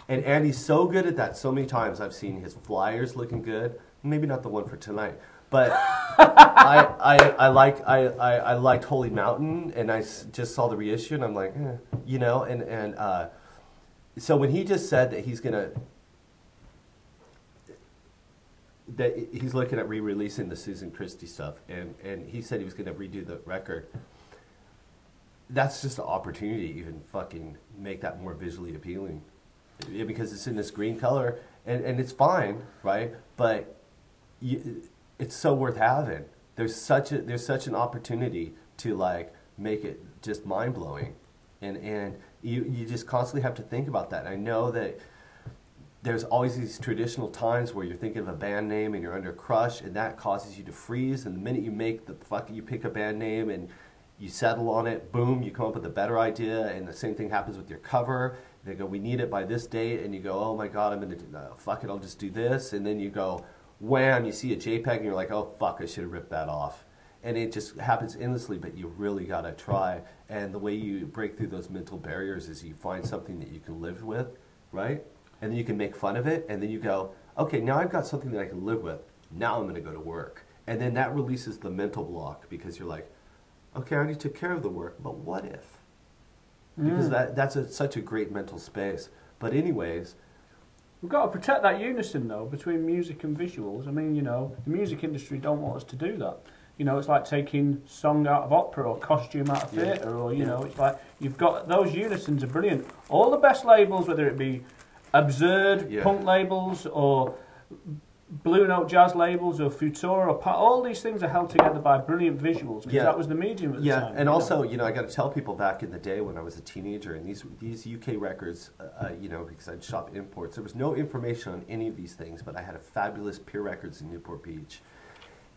And Andy's so good at that. So many times I've seen his flyers looking good. Maybe not the one for tonight, but I, I I like I, I I liked Holy Mountain, and I just saw the reissue, and I'm like, eh, you know, and and uh, so when he just said that he's gonna that he's looking at re-releasing the Susan Christie stuff, and and he said he was gonna redo the record. That's just an opportunity to even fucking make that more visually appealing, Yeah, because it's in this green color, and and it's fine, right? But you, it's so worth having. There's such a there's such an opportunity to like make it just mind blowing, and and you you just constantly have to think about that. And I know that there's always these traditional times where you're thinking of a band name and you're under crush, and that causes you to freeze. And the minute you make the fuck, you pick a band name and you settle on it, boom, you come up with a better idea. And the same thing happens with your cover. They go, we need it by this date, and you go, oh my god, I'm gonna fuck it, I'll just do this. And then you go, wham, you see a JPEG, and you're like, oh fuck, I should have ripped that off. And it just happens endlessly, but you really gotta try. And the way you break through those mental barriers is you find something that you can live with, right? and then you can make fun of it, and then you go, okay, now I've got something that I can live with. Now I'm going to go to work, and then that releases the mental block because you're like, okay, I already took care of the work, but what if? Because mm. that that's a, such a great mental space. But anyways, We've got to protect that unison though between music and visuals. I mean, you know, the music industry don't want us to do that. You know, it's like taking song out of opera or costume out of Yeah. theatre, or you Yeah. know, it's like you've got those unisons are brilliant. All the best labels, whether it be absurd Yeah. punk labels or Blue Note jazz labels or Futura or Pa- all these things are held together by brilliant visuals because Yeah. that was the medium at the Yeah, time. and you know. also, you know, I got to tell people back in the day when I was a teenager, and these these UK records, uh, uh, you know, because I'd shop imports, there was no information on any of these things, but I had a fabulous Peer Records in Newport Beach,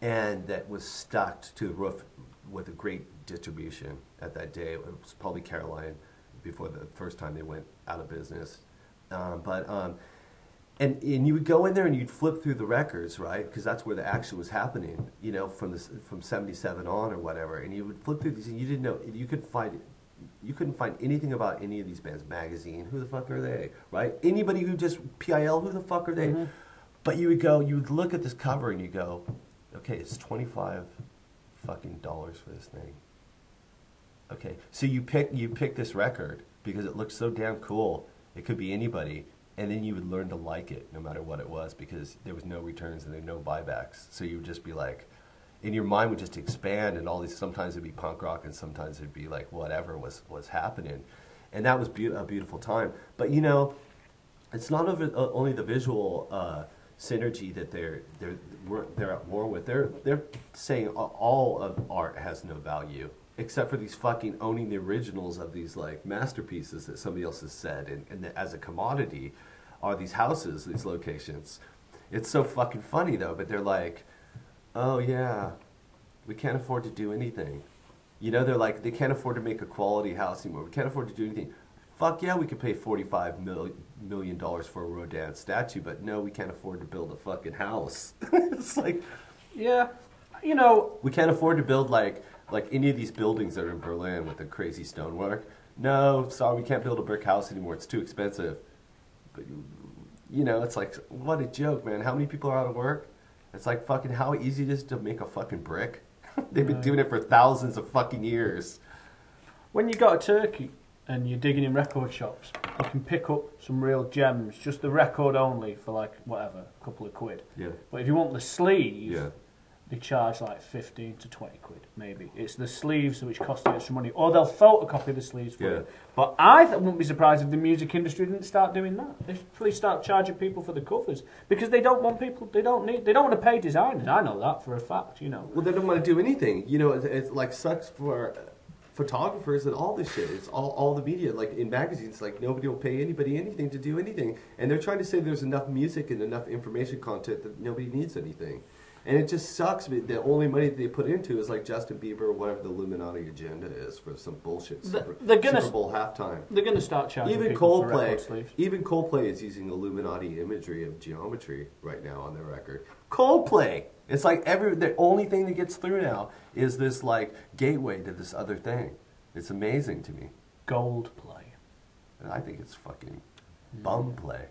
and that was stacked to the roof with a great distribution at that day. It was probably Caroline before the first time they went out of business, um, but. Um, and, and you would go in there and you'd flip through the records, right? Because that's where the action was happening, you know, from this from '77 on or whatever. And you would flip through these, and you didn't know you could find you couldn't find anything about any of these bands. Magazine, who the fuck are they, right? Anybody who just PIL, who the fuck are they? But you would go, you would look at this cover and you go, okay, it's 25 fucking dollars for this thing. Okay, so you pick you pick this record because it looks so damn cool. It could be anybody, and then you would learn to like it no matter what it was because there was no returns and there were no buybacks. So you would just be like, and your mind would just expand, and all these. Sometimes it'd be punk rock, and sometimes it'd be like whatever was was happening, and that was be- a beautiful time. But you know, it's not over, uh, only the visual uh, synergy that they're they're they're at war with. They're they're saying all of art has no value except for these fucking owning the originals of these like masterpieces that somebody else has said, and, and as a commodity are these houses, these locations. It's so fucking funny though, but they're like, oh yeah, we can't afford to do anything. You know, they're like, they can't afford to make a quality house anymore. We can't afford to do anything. Fuck yeah, we could pay 45 mil- million dollars for a Rodin statue, but no, we can't afford to build a fucking house. it's like, yeah, you know, we can't afford to build like, like any of these buildings that are in Berlin with the crazy stonework. No, sorry, we can't build a brick house anymore. It's too expensive. But, you know, it's like, what a joke, man. How many people are out of work? It's like fucking how easy it is to make a fucking brick. They've been doing it for thousands of fucking years. when you go to Turkey and you're digging in record shops, you can pick up some real gems, just the record only for like whatever, a couple of quid. Yeah. But if you want the sleeve, Yeah. they charge like 15 to 20 quid, maybe. It's the sleeves which cost you extra money. Or they'll photocopy the sleeves for Yeah. you. But I th- wouldn't be surprised if the music industry didn't start doing that. They should please start charging people for the covers. Because they don't want people, they don't need, they don't want to pay designers. I know that for a fact, you know. Well, they don't want to do anything. You know, it's, it like sucks for photographers and all this shit. It's all, all the media, like in magazines, like nobody will pay anybody anything to do anything. And they're trying to say there's enough music and enough information content that nobody needs anything. And it just sucks. The only money that they put into is like Justin Bieber or whatever the Illuminati agenda is for some bullshit Super, they're gonna- Super Bowl halftime. They're going to start charging Even Coldplay, even Coldplay is using Illuminati imagery of geometry right now on their record. Coldplay. It's like every the only thing that gets through now is this like gateway to this other thing. It's amazing to me. Gold play. And I think it's fucking bum play,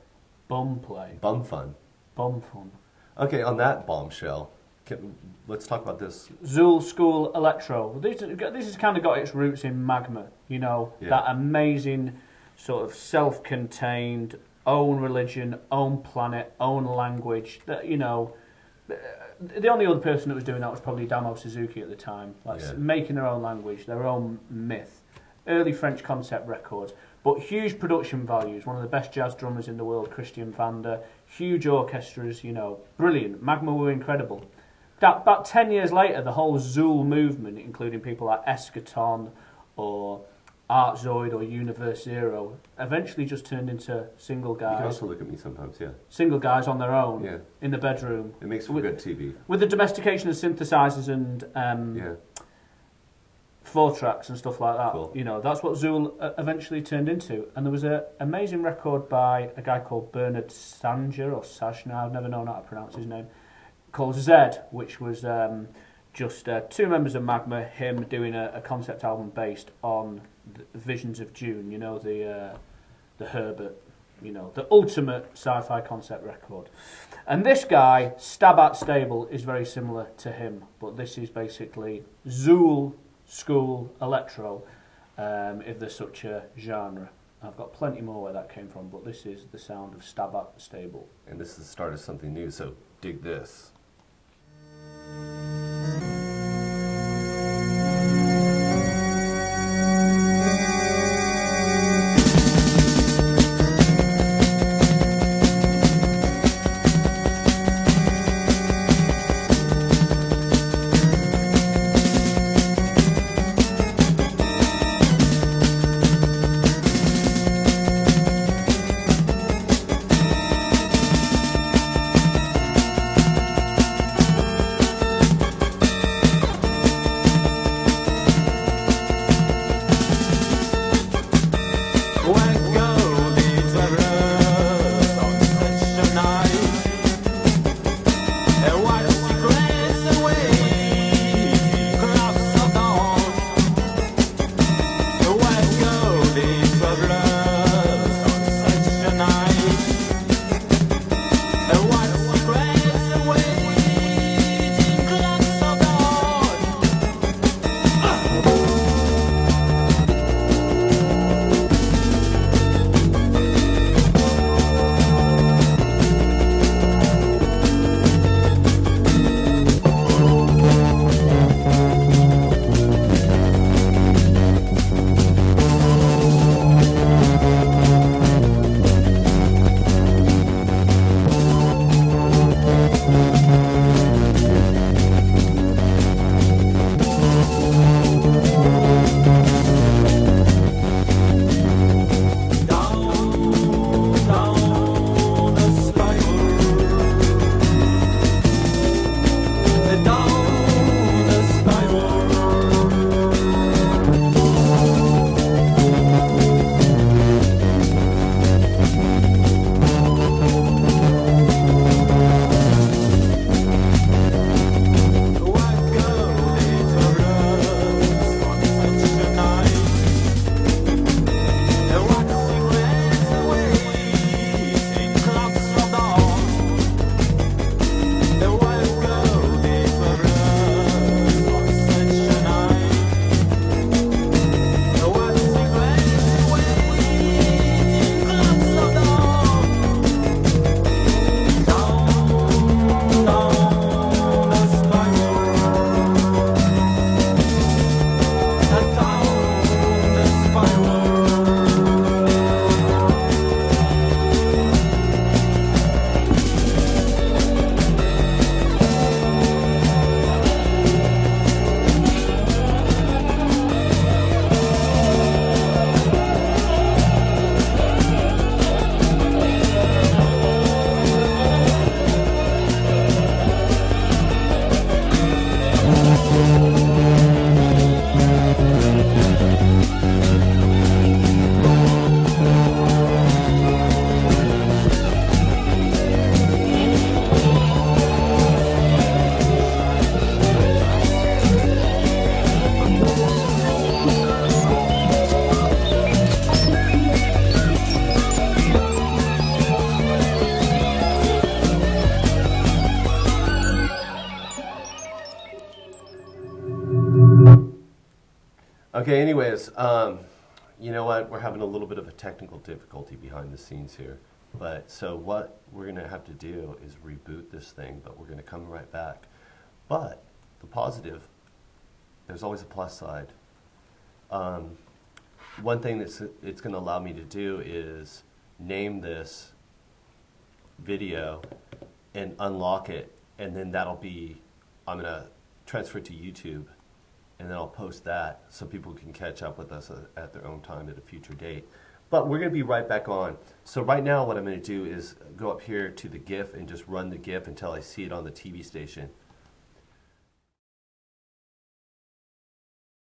Bum play. bum fun. Bum fun. Okay, on that bombshell, can, let's talk about this. Zeuhl School Electro. This, this has kind of got its roots in Magma, you know, Yeah. that amazing sort of self contained, own religion, own planet, own language. That, you know, the only other person that was doing that was probably Damo Suzuki at the time, like Yeah. making their own language, their own myth. Early French concept records, but huge production values. One of the best jazz drummers in the world, Christian Vander. Huge orchestras, you know, brilliant. Magma were incredible. That, about 10 years later, the whole Zeuhl movement, including people like Eskaton or Art Zoyd or Univers Zero, eventually just turned into single guys. You can also look at me sometimes. Yeah, Single guys on their own Yeah. in the bedroom. it makes for With- good TV. With the domestication of synthesizers and um, Yeah, four tracks and stuff like that. Cool. You know, that's what Zeuhl uh, eventually turned into. And there was an amazing record by a guy called Bernard Sanger or Szajner, I've never known how to pronounce his name, called Zed, which was um, just uh, two members of Magma, him doing a, a concept album based on Visions of Dune, you know, the, uh, the Herbert, you know, the ultimate sci-fi concept record. And this guy, Stabat Stable, is very similar to him, but this is basically Zeuhl school electro, um, if there's such a genre. I've got plenty more where that came from, but this is the sound of Stabat Stable. and this is the start of something new. So dig this. Okay, anyways, um, you know what? We're having a little bit of a technical difficulty behind the scenes here. But so what we're going to have to do is reboot this thing, but we're going to come right back. But the positive, there's always a plus side. Um, one thing that's it's going to allow me to do is name this video and unlock it, and then that'll be I'm going to transfer it to YouTube, and then I'll post that so people can catch up with us at, at their own time at a future date. But we're going to be right back on. So right now, what I'm going to do is go up here to the GIF and just run the GIF until I see it on the TV station.